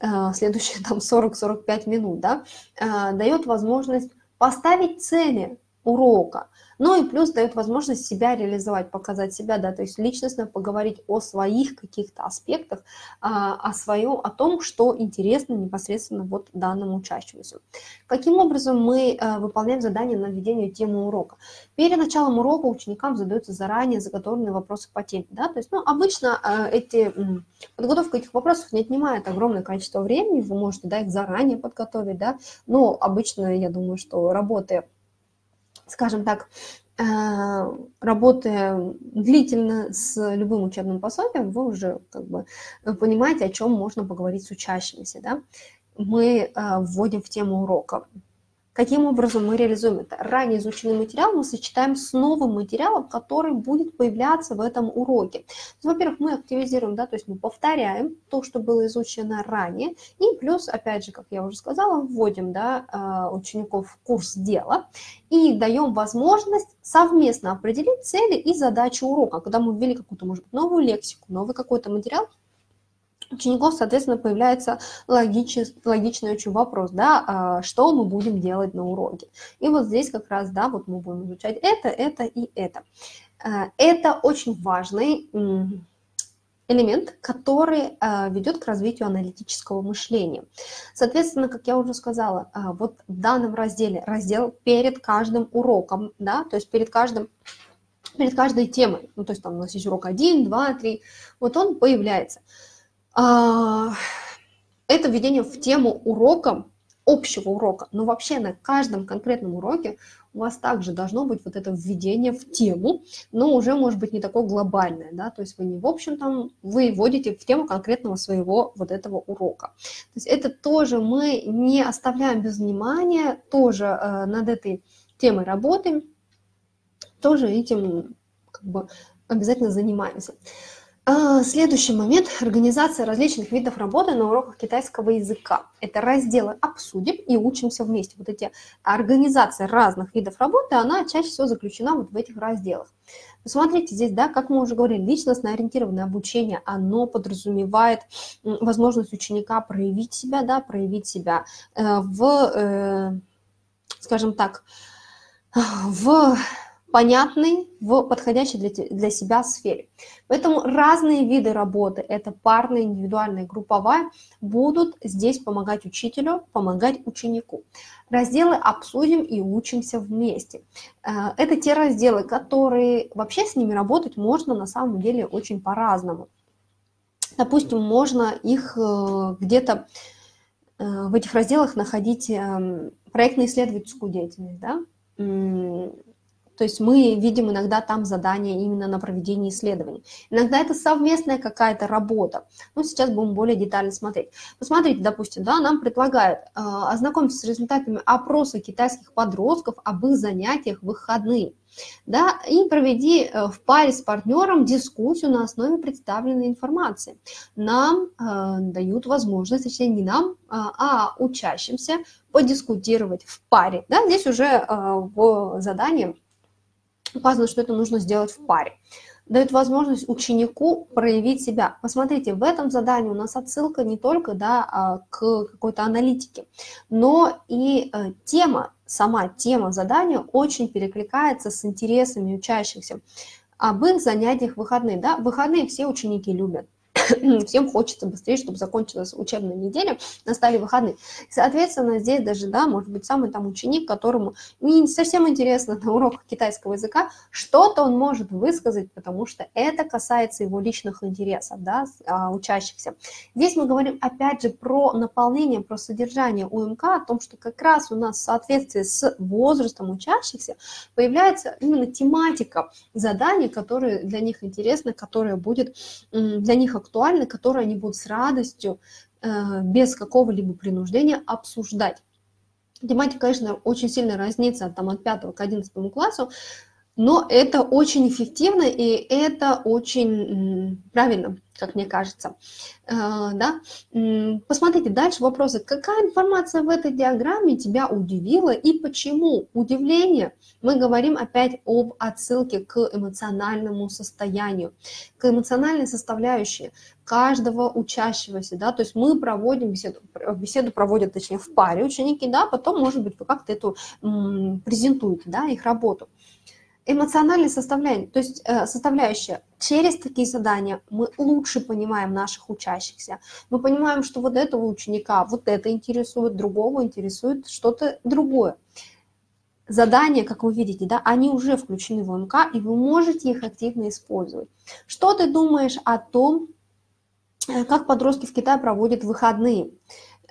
э, следующие там 40-45 минут, да, э, дает возможность поставить цели урока, ну и плюс дает возможность себя реализовать, показать себя, да, то есть личностно поговорить о своих каких-то аспектах, а, о своем, о том, что интересно непосредственно вот данному учащемуся. Каким образом мы э, выполняем задание на введение темы урока? Перед началом урока ученикам задаются заранее заготовленные вопросы по теме, да, то есть, ну, обычно э, эти, подготовка этих вопросов не отнимает огромное количество времени, вы можете, да, их заранее подготовить, да, но обычно, я думаю, что работая скажем так, э, работая длительно с любым учебным пособием, вы уже как бы понимаете, о чем можно поговорить с учащимися. Да? Мы э, вводим в тему урока Каким образом мы реализуем это? Ранее изученный материал мы сочетаем с новым материалом, который будет появляться в этом уроке. Во-первых, мы активизируем, да, то есть мы повторяем то, что было изучено ранее, и плюс, опять же, как я уже сказала, вводим да, а, учеников в курс дела и даем возможность совместно определить цели и задачи урока. Когда мы ввели какую-то, может быть, новую лексику, новый какой-то материал, учеников, соответственно, появляется логичный, логичный очень вопрос, да, а что мы будем делать на уроке. И вот здесь как раз, да, вот мы будем изучать это, это и это. Э, это очень важный элемент, который э, ведет к развитию аналитического мышления. Соответственно, как я уже сказала, вот в данном разделе, раздел перед каждым уроком, да, то есть перед каждым перед каждой темой, ну, то есть там у нас есть урок 1, 2, 3, вот он появляется. А, это введение в тему урока, общего урока, но вообще на каждом конкретном уроке у вас также должно быть вот это введение в тему, но уже может быть не такое глобальное, да, то есть вы не в общем там, вы вводите в тему конкретного своего вот этого урока. То есть это тоже мы не оставляем без внимания, тоже э, над этой темой работаем, тоже этим как бы обязательно занимаемся. А, следующий момент – организация различных видов работы на уроках китайского языка. Это разделы «Обсудим» и «Учимся вместе». Вот эти организации разных видов работы, она чаще всего заключена вот в этих разделах. Посмотрите здесь, да, как мы уже говорили, личностно ориентированное обучение, оно подразумевает возможность ученика проявить себя, да, проявить себя э, в, э, скажем так, в понятный в подходящей для, для себя сфере. Поэтому разные виды работы, это парная, индивидуальная, групповая, будут здесь помогать учителю, помогать ученику. Разделы обсудим и учимся вместе. Э, это те разделы, которые вообще с ними работать можно на самом деле очень по-разному. Допустим, можно их э, где-то э, в этих разделах находить эм, проектно-исследовательскую деятельность, да, то есть мы видим иногда там задания именно на проведение исследований. Иногда это совместная какая-то работа. Ну, сейчас будем более детально смотреть. Посмотрите, допустим, да, нам предлагают э, ознакомиться с результатами опроса китайских подростков об их занятиях в выходные. Да, и проведи э, в паре с партнером дискуссию на основе представленной информации. Нам э, дают возможность, точнее не нам, э, а учащимся подискутировать в паре. Да, здесь уже э, в задании указано, что это нужно сделать в паре. Дает возможность ученику проявить себя. Посмотрите, в этом задании у нас отсылка не только да, а, к какой-то аналитике, но и э, тема, сама тема задания очень перекликается с интересами учащихся об их занятиях в выходные. Да? Выходные все ученики любят. Всем хочется быстрее, чтобы закончилась учебная неделя, настали выходные. Соответственно, здесь даже, да, может быть, самый там ученик, которому не совсем интересно на уроках китайского языка, что-то он может высказать, потому что это касается его личных интересов, да, а, учащихся. Здесь мы говорим, опять же, про наполнение, про содержание УМК, о том, что как раз у нас в соответствии с возрастом учащихся появляется именно тематика заданий, которые для них интересны, которая будет для них актуальна актуальны, которые они будут с радостью, э, без какого-либо принуждения обсуждать. Тематика, конечно, очень сильно разнится там, от 5 к 11 классу, но это очень эффективно и это очень правильно, как мне кажется. Э, да? Посмотрите дальше вопросы. Какая информация в этой диаграмме тебя удивила и почему? Удивление. Мы говорим опять об отсылке к эмоциональному состоянию, к эмоциональной составляющей каждого учащегося, да, то есть мы проводим беседу, беседу проводят, точнее, в паре ученики, да, потом, может быть, вы как-то эту презентуете, да, их работу эмоциональная составляющая, то есть э, составляющая. Через такие задания мы лучше понимаем наших учащихся. Мы понимаем, что вот этого ученика вот это интересует, другого интересует что-то другое. Задания, как вы видите, да, они уже включены в МК, и вы можете их активно использовать. Что ты думаешь о том, э, как подростки в Китае проводят выходные?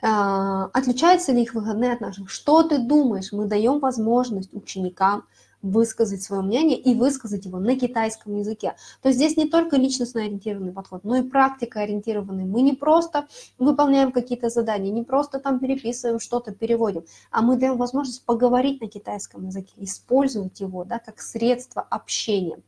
Э, отличаются ли их выходные от наших? Что ты думаешь? Мы даем возможность ученикам высказать свое мнение и высказать его на китайском языке. То есть здесь не только личностно ориентированный подход, но и практика ориентированный. Мы не просто выполняем какие-то задания, не просто там переписываем что-то, переводим, а мы даем возможность поговорить на китайском языке, использовать его да, как средство общения.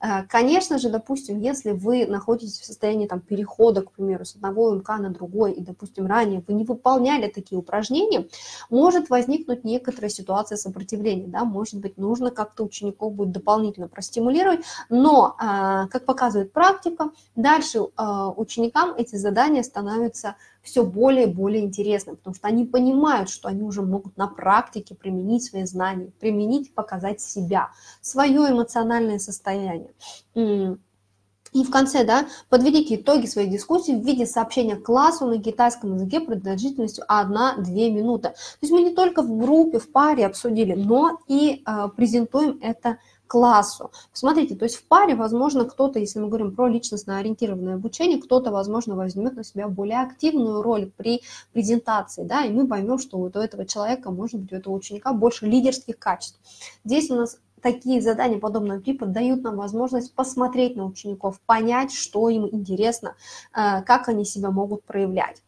Э, конечно же, допустим, если вы находитесь в состоянии там, перехода, к примеру, с одного МК на другой, и, допустим, ранее вы не выполняли такие упражнения, может возникнуть некоторая ситуация сопротивления, да, может быть, нужно как-то учеников будет дополнительно простимулировать, но, э, как показывает практика, дальше э, ученикам эти задания становятся все более и более интересным, потому что они понимают, что они уже могут на практике применить свои знания, применить, показать себя, свое эмоциональное состояние. И в конце, да, подведите итоги своей дискуссии в виде сообщения классу на китайском языке продолжительностью 1-2 минуты. То есть мы не только в группе, в паре обсудили, но и э, презентуем это классу. Посмотрите, то есть в паре, возможно, кто-то, если мы говорим про личностно ориентированное обучение, кто-то, возможно, возьмет на себя более активную роль при презентации, да, и мы поймем, что у этого человека, может быть, у этого ученика больше лидерских качеств. Здесь у нас такие задания подобного типа дают нам возможность посмотреть на учеников, понять, что им интересно, э, как они себя могут проявлять.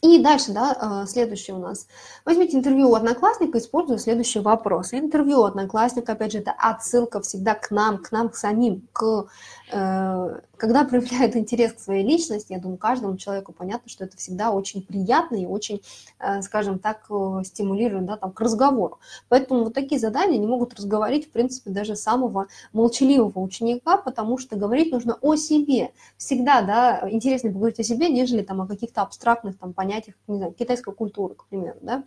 И дальше, да, э, следующий у нас. Возьмите интервью у одноклассника, используя следующий вопрос. Интервью у одноклассника, опять же, это отсылка всегда к нам, к нам, к самим, к когда проявляют интерес к своей личности, я думаю, каждому человеку понятно, что это всегда очень приятно и очень, э, скажем так, э, стимулирует да, там, к разговору. Поэтому вот такие задания не могут разговорить, в принципе, даже самого молчаливого ученика, потому что говорить нужно о себе. Всегда да, интереснее поговорить о себе, нежели там, о каких-то абстрактных там, понятиях, не знаю, китайской культуры, к примеру. Да?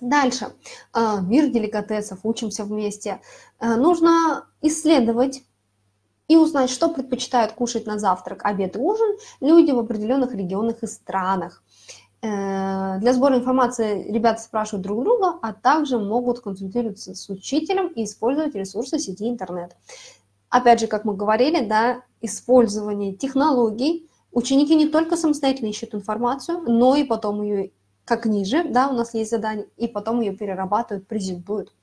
Дальше. Мир деликатесов, учимся вместе. Нужно исследовать и узнать, что предпочитают кушать на завтрак, обед и ужин люди в определенных регионах и странах. Э, для сбора информации ребята спрашивают друг друга, а также могут консультироваться с учителем и использовать ресурсы сети интернет. Опять же, как мы говорили, да, использование технологий. Ученики не только самостоятельно ищут информацию, но и потом ее, как ниже, да, у нас есть задание, и потом ее перерабатывают, презентуют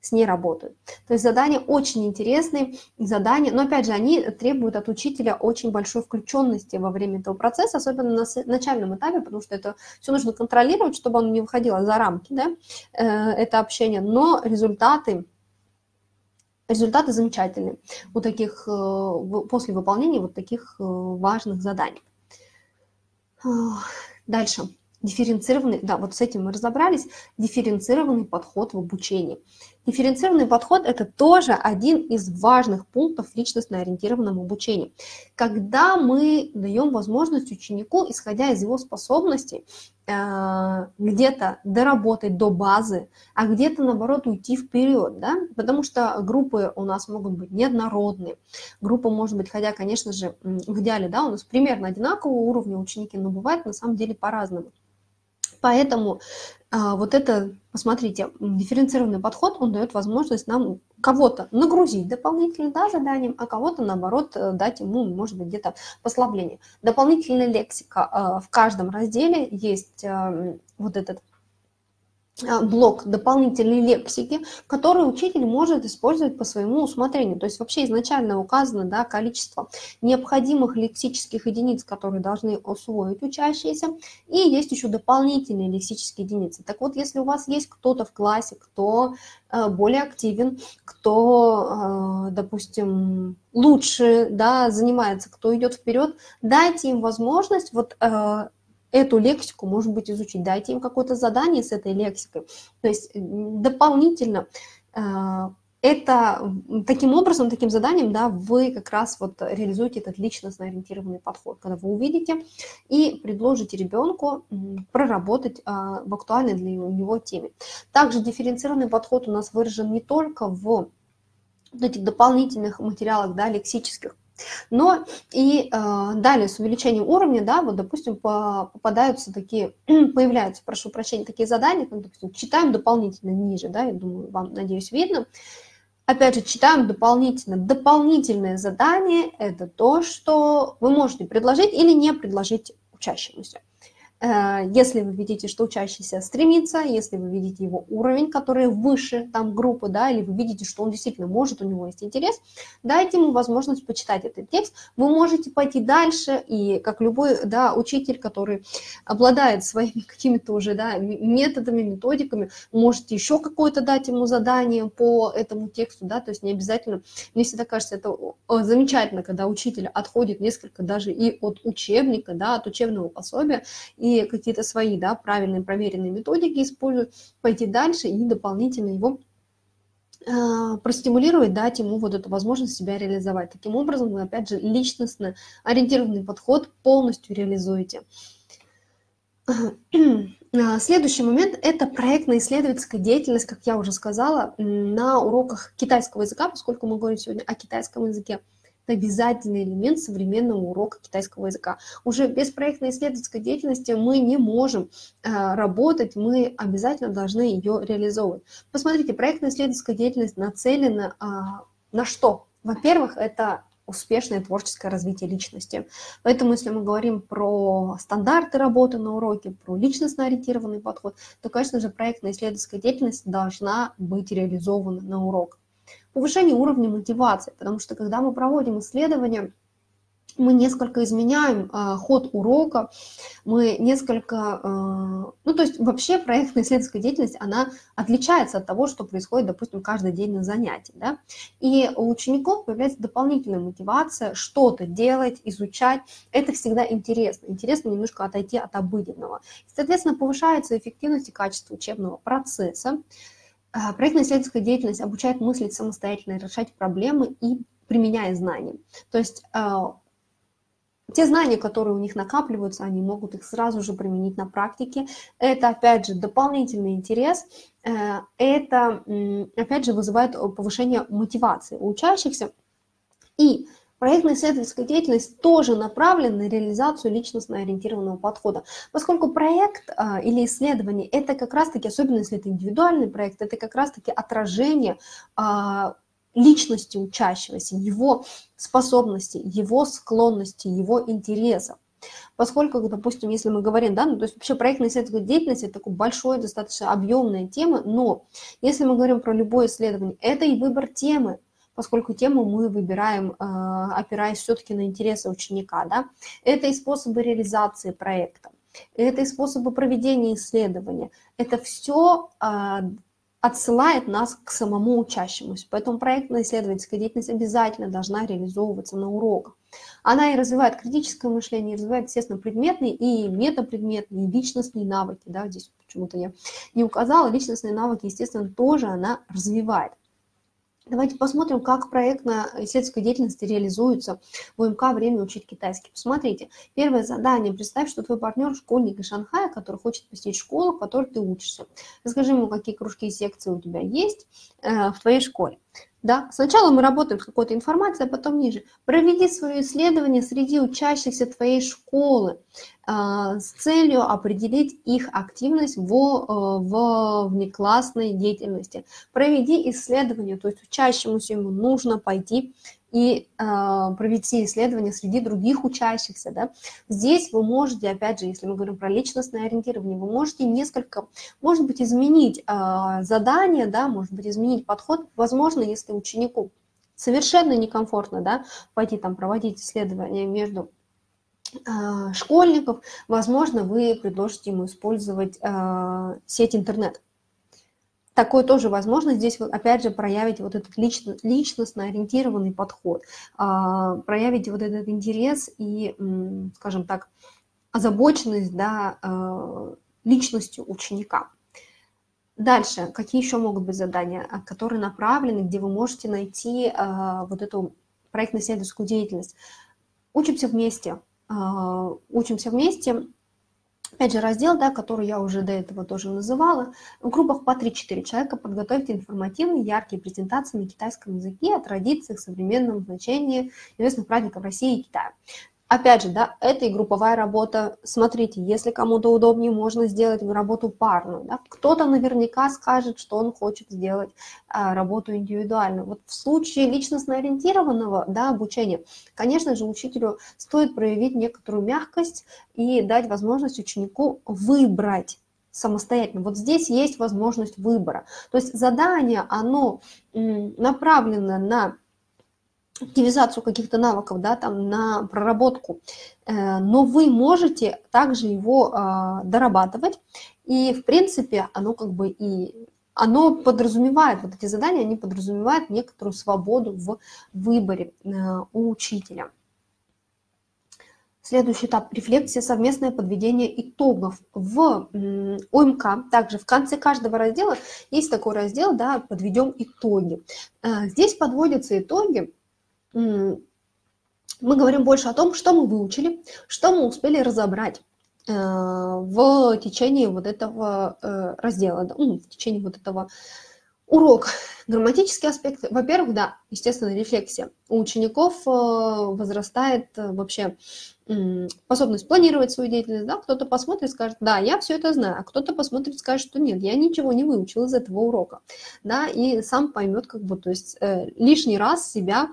с ней работают. То есть задания очень интересные, задания, но опять же, они требуют от учителя очень большой включенности во время этого процесса, особенно на начальном этапе, потому что это все нужно контролировать, чтобы оно не выходило за рамки, да, э, это общение, но результаты, результаты замечательные у таких, э, после выполнения вот таких э, важных заданий. Дальше. Дифференцированный, да, вот с этим мы разобрались, дифференцированный подход в обучении. Дифференцированный подход – это тоже один из важных пунктов в личностно-ориентированном обучении. Когда мы даем возможность ученику, исходя из его способностей, э, где-то доработать до базы, а где-то, наоборот, уйти вперед, да? потому что группы у нас могут быть неоднородные, группа может быть, хотя, конечно же, в идеале, да, у нас примерно одинакового уровня ученики, но бывает на самом деле по-разному. Поэтому а, вот это, посмотрите, дифференцированный подход, он дает возможность нам кого-то нагрузить дополнительно да, заданием, а кого-то, наоборот, э, дать ему, может быть, где-то послабление. Дополнительная лексика а, в каждом разделе есть вот этот блок дополнительной лексики, который учитель может использовать по своему усмотрению. То есть вообще изначально указано да, количество необходимых лексических единиц, которые должны усвоить учащиеся, и есть еще дополнительные лексические единицы. Так вот, если у вас есть кто-то в классе, кто э, более активен, кто, э, допустим, лучше да, занимается, кто идет вперед, дайте им возможность вот э, эту лексику, может быть, изучить. Дайте им какое-то задание с этой лексикой. То есть дополнительно э, это таким образом, таким заданием, да, вы как раз вот реализуете этот личностно ориентированный подход, когда вы увидите и предложите ребенку проработать а, в актуальной для него теме. Также дифференцированный подход у нас выражен не только в этих дополнительных материалах, да, лексических, но и э, далее с увеличением уровня, да, вот, допустим, по, попадаются такие, появляются, прошу прощения, такие задания, как, допустим, читаем дополнительно ниже, да, я думаю, вам, надеюсь, видно. Опять же, читаем дополнительно. Дополнительное задание – это то, что вы можете предложить или не предложить учащемуся. Э, если вы видите, что учащийся стремится, если вы видите его уровень, который выше там группы, да, или вы видите, что он действительно может, у него есть интерес, дайте ему возможность почитать этот текст. Вы можете пойти дальше, и как любой, да, учитель, который обладает своими какими-то уже, да, методами, методиками, можете еще какое-то дать ему задание по этому тексту, да, то есть не обязательно, мне всегда кажется, это замечательно, когда учитель отходит несколько даже и от учебника, да, от учебного пособия, и какие-то свои, да, правильные, проверенные методики используют, пойти дальше и дополнительно его э, простимулировать, дать ему вот эту возможность себя реализовать. Таким образом, вы, опять же, личностно ориентированный подход полностью реализуете. А, следующий момент – это проектно-исследовательская деятельность, как я уже сказала, на уроках китайского языка, поскольку мы говорим сегодня о китайском языке обязательный элемент современного урока китайского языка. Уже без проектно-исследовательской деятельности мы не можем э, работать, мы обязательно должны ее реализовывать. Посмотрите, проектно-исследовательская деятельность нацелена э, на что? Во-первых, это успешное творческое развитие личности. Поэтому, если мы говорим про стандарты работы на уроке, про личностно ориентированный подход, то, конечно же, проектно-исследовательская деятельность должна быть реализована на урок повышение уровня мотивации, потому что когда мы проводим исследования, мы несколько изменяем э, ход урока, мы несколько, э, ну то есть вообще проектная исследовательская деятельность, она отличается от того, что происходит, допустим, каждый день на занятии, да, и у учеников появляется дополнительная мотивация что-то делать, изучать, это всегда интересно, интересно немножко отойти от обыденного, соответственно, повышается эффективность и качество учебного процесса, проектно-исследовательская деятельность обучает мыслить самостоятельно, решать проблемы и применяя знания. То есть а, те знания, которые у них накапливаются, они могут их сразу же применить на практике. Это, опять же, дополнительный интерес. Э, это, опять же, вызывает повышение мотивации у учащихся. И Проектно-исследовательская деятельность тоже направлена на реализацию личностно ориентированного подхода, поскольку проект а, или исследование – это как раз-таки, особенно если это индивидуальный проект, это как раз-таки отражение а, личности учащегося, его способностей, его склонностей, его интересов. Поскольку, допустим, если мы говорим, да, ну, то есть вообще проектная исследовательская деятельность – это такой большой, достаточно объемная тема, но если мы говорим про любое исследование, это и выбор темы, поскольку тему мы выбираем, а, опираясь все-таки на интересы ученика. Да? Это и способы реализации проекта, это и способы проведения исследования. Это все а, отсылает нас к самому учащемуся. Поэтому проектная исследовательская деятельность обязательно должна реализовываться на уроках. Она и развивает критическое мышление, и развивает, естественно, предметные и метапредметные, и личностные навыки. Да, здесь почему-то я не указала. Личностные навыки, естественно, тоже она развивает. Давайте посмотрим, как проектно-исследовательская деятельность реализуется в УМК «Время учить китайский». Посмотрите, первое задание. Представь, что твой партнер школьник из Шанхая, который хочет посетить школу, в которой ты учишься. Расскажи ему, какие кружки и секции у тебя есть э, в твоей школе. Да? Сначала мы работаем с какой-то информацией, а потом ниже. Проведи свое исследование среди учащихся твоей школы э, с целью определить их активность в, э, в внеклассной деятельности. Проведи исследование, то есть учащемуся ему нужно пойти и э, провести исследования среди других учащихся. Да? Здесь вы можете, опять же, если мы говорим про личностное ориентирование, вы можете несколько, может быть, изменить э, задание, да, может быть, изменить подход. Возможно, если ученику совершенно некомфортно да, пойти там проводить исследования между школьников, возможно, вы предложите ему использовать э, сеть интернет такое тоже возможно. Здесь, опять же, проявить вот этот лично, личностно ориентированный подход, а, проявить вот этот интерес и, скажем так, озабоченность да, а, личностью ученика. Дальше, какие еще могут быть задания, а, которые направлены, где вы можете найти вот эту проектно-исследовательскую деятельность? Учимся вместе. Учимся вместе Опять же, раздел, да, который я уже до этого тоже называла. В группах по 3-4 человека подготовьте информативные, яркие презентации на китайском языке о традициях, современном значении известных праздников России и Китая. Опять же, да, это и групповая работа. Смотрите, если кому-то удобнее, можно сделать работу парную. Да? Кто-то наверняка скажет, что он хочет сделать а, работу индивидуально. Вот в случае личностно-ориентированного да, обучения, конечно же, учителю стоит проявить некоторую мягкость и дать возможность ученику выбрать самостоятельно. Вот здесь есть возможность выбора. То есть задание, оно направлено на активизацию каких-то навыков, да, там, на проработку, э, но вы можете также его а, дорабатывать, и, в принципе, оно как бы и оно подразумевает, вот эти задания, они подразумевают некоторую свободу в выборе э, у учителя. Следующий этап – рефлексия, совместное подведение итогов. В ОМК, также в конце каждого раздела есть такой раздел, да, подведем итоги. Э, здесь подводятся итоги мы говорим больше о том, что мы выучили, что мы успели разобрать э, в течение вот этого э, раздела, в течение вот этого урока. Грамматический аспект, во-первых, да, естественно, рефлексия. У учеников э, возрастает вообще способность планировать свою деятельность, да, кто-то посмотрит, скажет, да, я все это знаю, а кто-то посмотрит, скажет, что нет, я ничего не выучил из этого урока, да, и сам поймет, как бы, то есть лишний раз себя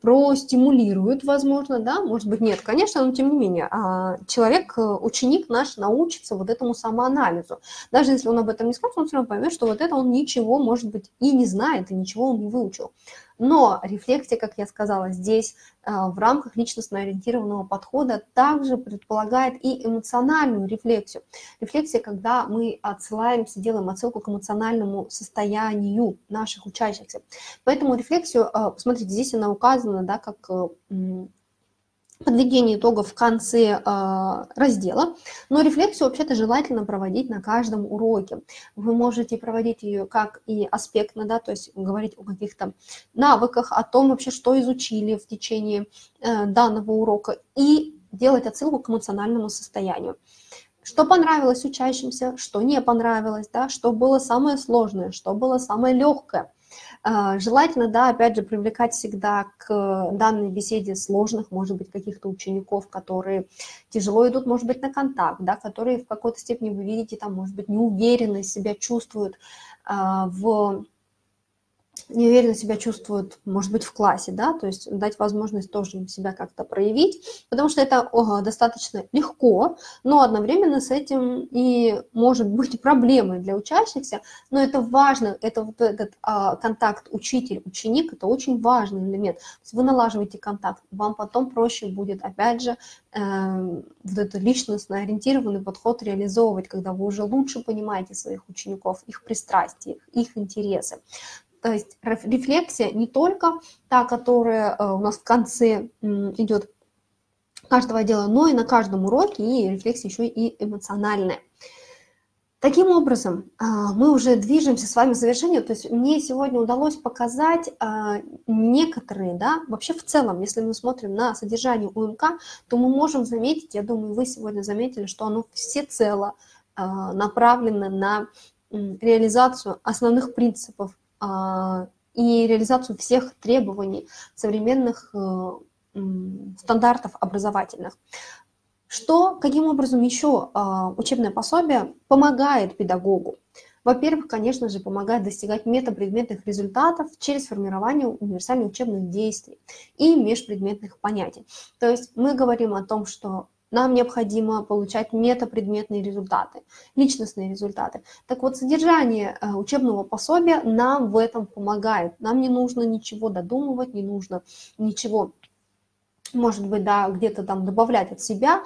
простимулирует, возможно, да, может быть, нет, конечно, но тем не менее, а, человек, э, ученик наш научится вот этому самоанализу. Даже если он об этом не скажет, он все равно поймет, что вот это он ничего, может быть, и не знает, и ничего он не выучил. Но рефлексия, как я сказала, здесь а, в рамках личностно-ориентированного подхода также предполагает и эмоциональную рефлексию. Рефлексия, когда мы отсылаемся, делаем отсылку к эмоциональному состоянию наших учащихся. Поэтому рефлексию, а, посмотрите, здесь она указана да, как э, подведение итогов в конце э, раздела, но рефлексию вообще-то желательно проводить на каждом уроке. Вы можете проводить ее как и аспектно, да, то есть говорить о каких-то навыках, о том вообще, что изучили в течение э, данного урока, и делать отсылку к эмоциональному состоянию. Что понравилось учащимся, что не понравилось, да, что было самое сложное, что было самое легкое – желательно, да, опять же, привлекать всегда к данной беседе сложных, может быть, каких-то учеников, которые тяжело идут, может быть, на контакт, да, которые в какой-то степени, вы видите, там, может быть, неуверенно себя чувствуют а, в неуверенно себя чувствуют, может быть, в классе, да, то есть дать возможность тоже им себя как-то проявить, потому что это ого, достаточно легко, но одновременно с этим и может быть проблемой для учащихся, но это важно, это вот этот а, контакт учитель-ученик, это очень важный элемент. То есть вы налаживаете контакт, вам потом проще будет, опять же, э, вот этот личностно ориентированный подход реализовывать, когда вы уже лучше понимаете своих учеников, их пристрастия, их интересы. То есть рефлексия не только та, которая э, у нас в конце идет каждого дела, но и на каждом уроке, и рефлексия еще и эмоциональная. Таким образом, а, мы уже движемся с вами к завершению. То есть мне сегодня удалось показать а, некоторые, да, вообще в целом, если мы смотрим на содержание УМК, то мы можем заметить, я думаю, вы сегодня заметили, что оно всецело направлено на реализацию основных принципов и реализацию всех требований современных э, стандартов образовательных. Что, каким образом еще а, учебное пособие помогает педагогу? Во-первых, конечно же, помогает достигать метапредметных результатов через формирование универсальных учебных действий и межпредметных понятий. То есть мы говорим о том, что нам необходимо получать метапредметные результаты, личностные результаты. Так вот, содержание э, учебного пособия нам в этом помогает. Нам не нужно ничего додумывать, не нужно ничего, может быть, да, где-то там добавлять от себя.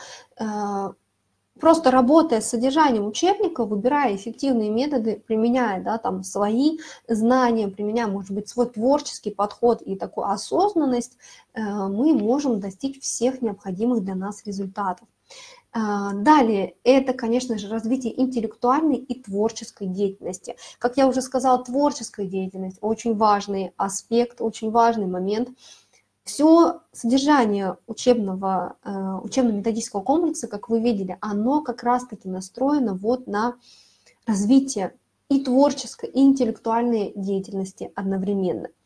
Просто работая с содержанием учебника, выбирая эффективные методы, применяя да, там, свои знания, применяя, может быть, свой творческий подход и такую осознанность, э, мы можем достичь всех необходимых для нас результатов. Э, далее, это, конечно же, развитие интеллектуальной и творческой деятельности. Как я уже сказала, творческая деятельность – очень важный аспект, очень важный момент – все содержание учебного, э, учебно-методического комплекса, как вы видели, оно как раз-таки настроено вот на развитие и творческой, и интеллектуальной деятельности одновременно –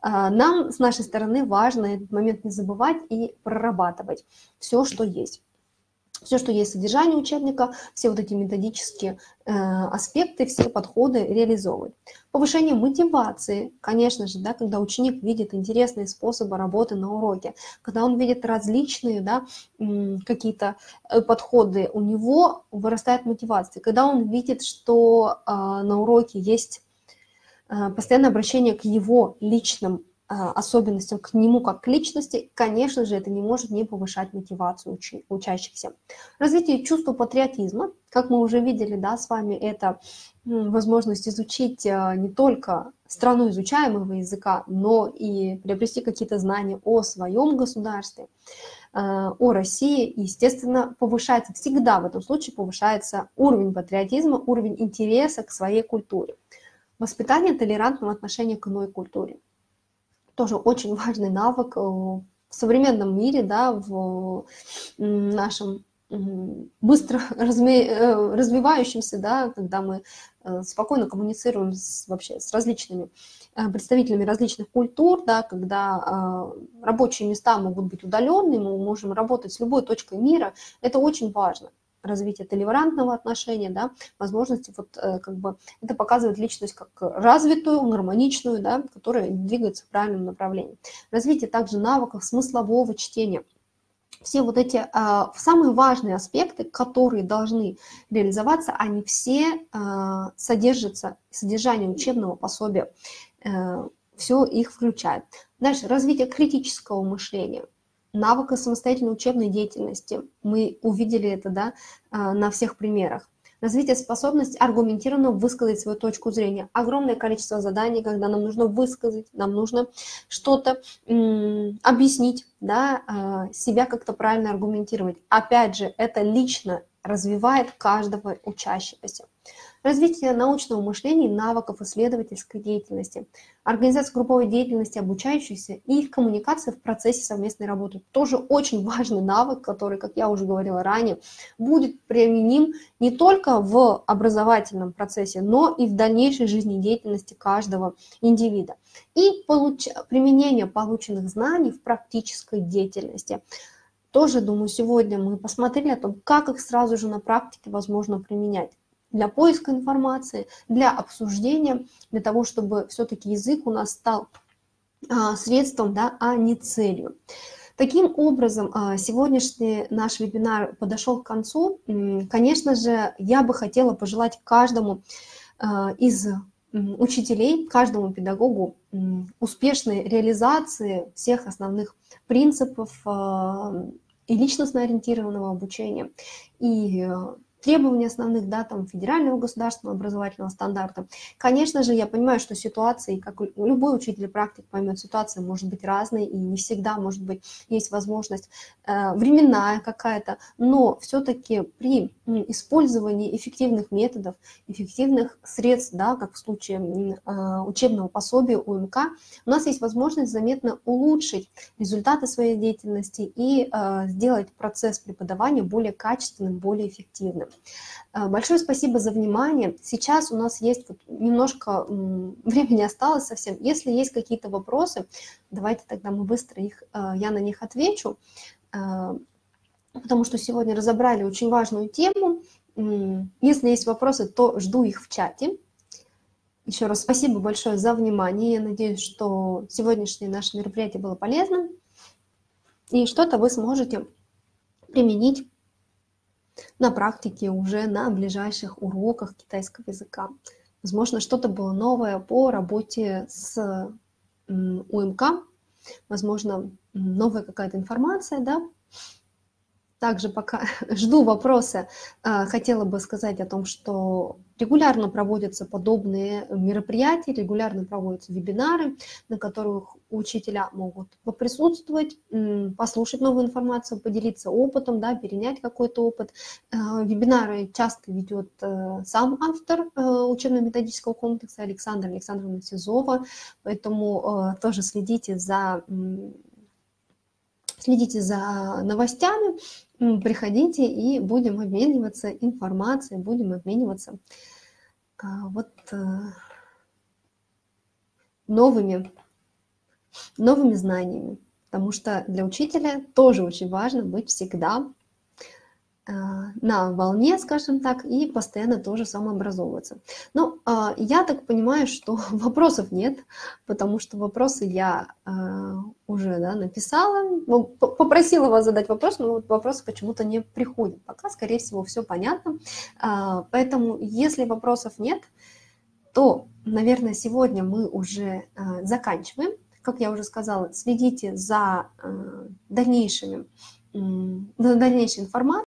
А, нам с нашей стороны важно этот момент не забывать и прорабатывать все, что есть все, что есть в содержании учебника, все вот эти методические э, аспекты, все подходы реализовывать. Повышение мотивации, конечно же, да, когда ученик видит интересные способы работы на уроке, когда он видит различные да, какие-то э, подходы, у него вырастает мотивация. Когда он видит, что э, на уроке есть э, постоянное обращение к его личным особенностям к нему как к личности, конечно же, это не может не повышать мотивацию учи- учащихся. Развитие чувства патриотизма, как мы уже видели да, с вами, это возможность изучить а, не только страну изучаемого языка, но и приобрести какие-то знания о своем государстве, а, о России. И, естественно, повышается, всегда в этом случае повышается уровень патриотизма, уровень интереса к своей культуре. Воспитание толерантного отношения к иной культуре тоже очень важный навык э, в современном мире, да, в нашем быстро э, развивающемся, да, когда мы э, спокойно коммуницируем с, вообще с различными представителями различных культур, да, когда рабочие места могут быть удаленными, мы можем работать с любой точкой мира, это очень важно развитие толерантного отношения, да, возможности вот э, как бы это показывает личность как развитую, гармоничную, да, которая двигается в правильном направлении. Развитие также навыков смыслового чтения. Все вот эти а, самые важные аспекты, которые должны реализоваться, они все а, содержатся, содержание учебного пособия, а, все их включает. Дальше, развитие критического мышления – навыка самостоятельной учебной деятельности. Мы увидели это да, а, на всех примерах. Развитие способности аргументированно высказать свою точку зрения. Огромное количество заданий, когда нам нужно высказать, нам нужно что-то объяснить, да, а, себя как-то правильно аргументировать. Опять же, это лично развивает каждого учащегося развитие научного мышления и навыков исследовательской деятельности, организация групповой деятельности обучающихся и их коммуникация в процессе совместной работы. Тоже очень важный навык, который, как я уже говорила ранее, будет применим не только в образовательном процессе, но и в дальнейшей жизнедеятельности каждого индивида. И получ... применение полученных знаний в практической деятельности. Тоже, думаю, сегодня мы посмотрели о том, как их сразу же на практике возможно применять для поиска информации, для обсуждения, для того, чтобы все-таки язык у нас стал а, средством, да, а не целью. Таким образом, а, сегодняшний наш вебинар подошел к концу. Конечно же, я бы хотела пожелать каждому а, из учителей, каждому педагогу успешной реализации всех основных принципов и личностно ориентированного обучения, и требований основных, да, там, федерального государственного образовательного стандарта. Конечно же, я понимаю, что ситуации, как любой учитель практик поймет, ситуация может быть разной, и не всегда, может быть, есть возможность э, временная какая-то, но все-таки при использовании эффективных методов, эффективных средств, да, как в случае э, учебного пособия УМК, у нас есть возможность заметно улучшить результаты своей деятельности и э, сделать процесс преподавания более качественным, более эффективным. Э, большое спасибо за внимание. Сейчас у нас есть вот немножко времени осталось совсем. Если есть какие-то вопросы, давайте тогда мы быстро их, э, я на них отвечу, э, потому что сегодня разобрали очень важную тему. Если есть вопросы, то жду их в чате. Еще раз спасибо большое за внимание. Я надеюсь, что сегодняшнее наше мероприятие было полезным. И что-то вы сможете применить на практике уже на ближайших уроках китайского языка. Возможно, что-то было новое по работе с УМК, возможно, новая какая-то информация, да, также пока жду вопроса, хотела бы сказать о том, что регулярно проводятся подобные мероприятия, регулярно проводятся вебинары, на которых учителя могут поприсутствовать, послушать новую информацию, поделиться опытом, да, перенять какой-то опыт. А, вебинары часто ведет э, сам автор э, учебно-методического комплекса Александр Александровна Сизова, поэтому э, тоже следите за следите за новостями, приходите и будем обмениваться информацией, будем обмениваться а, вот э, новыми новыми знаниями, потому что для учителя тоже очень важно быть всегда на волне, скажем так, и постоянно тоже самообразовываться. Но а, я так понимаю, что вопросов нет, потому что вопросы я а, уже да, написала, ну, попросила вас задать вопрос, но вот вопросы почему-то не приходят. Пока, скорее всего, все понятно. Поэтому, если вопросов нет, то, наверное, сегодня мы уже заканчиваем. Как я уже сказала, следите за дальнейшими, за дальнейшей информацией.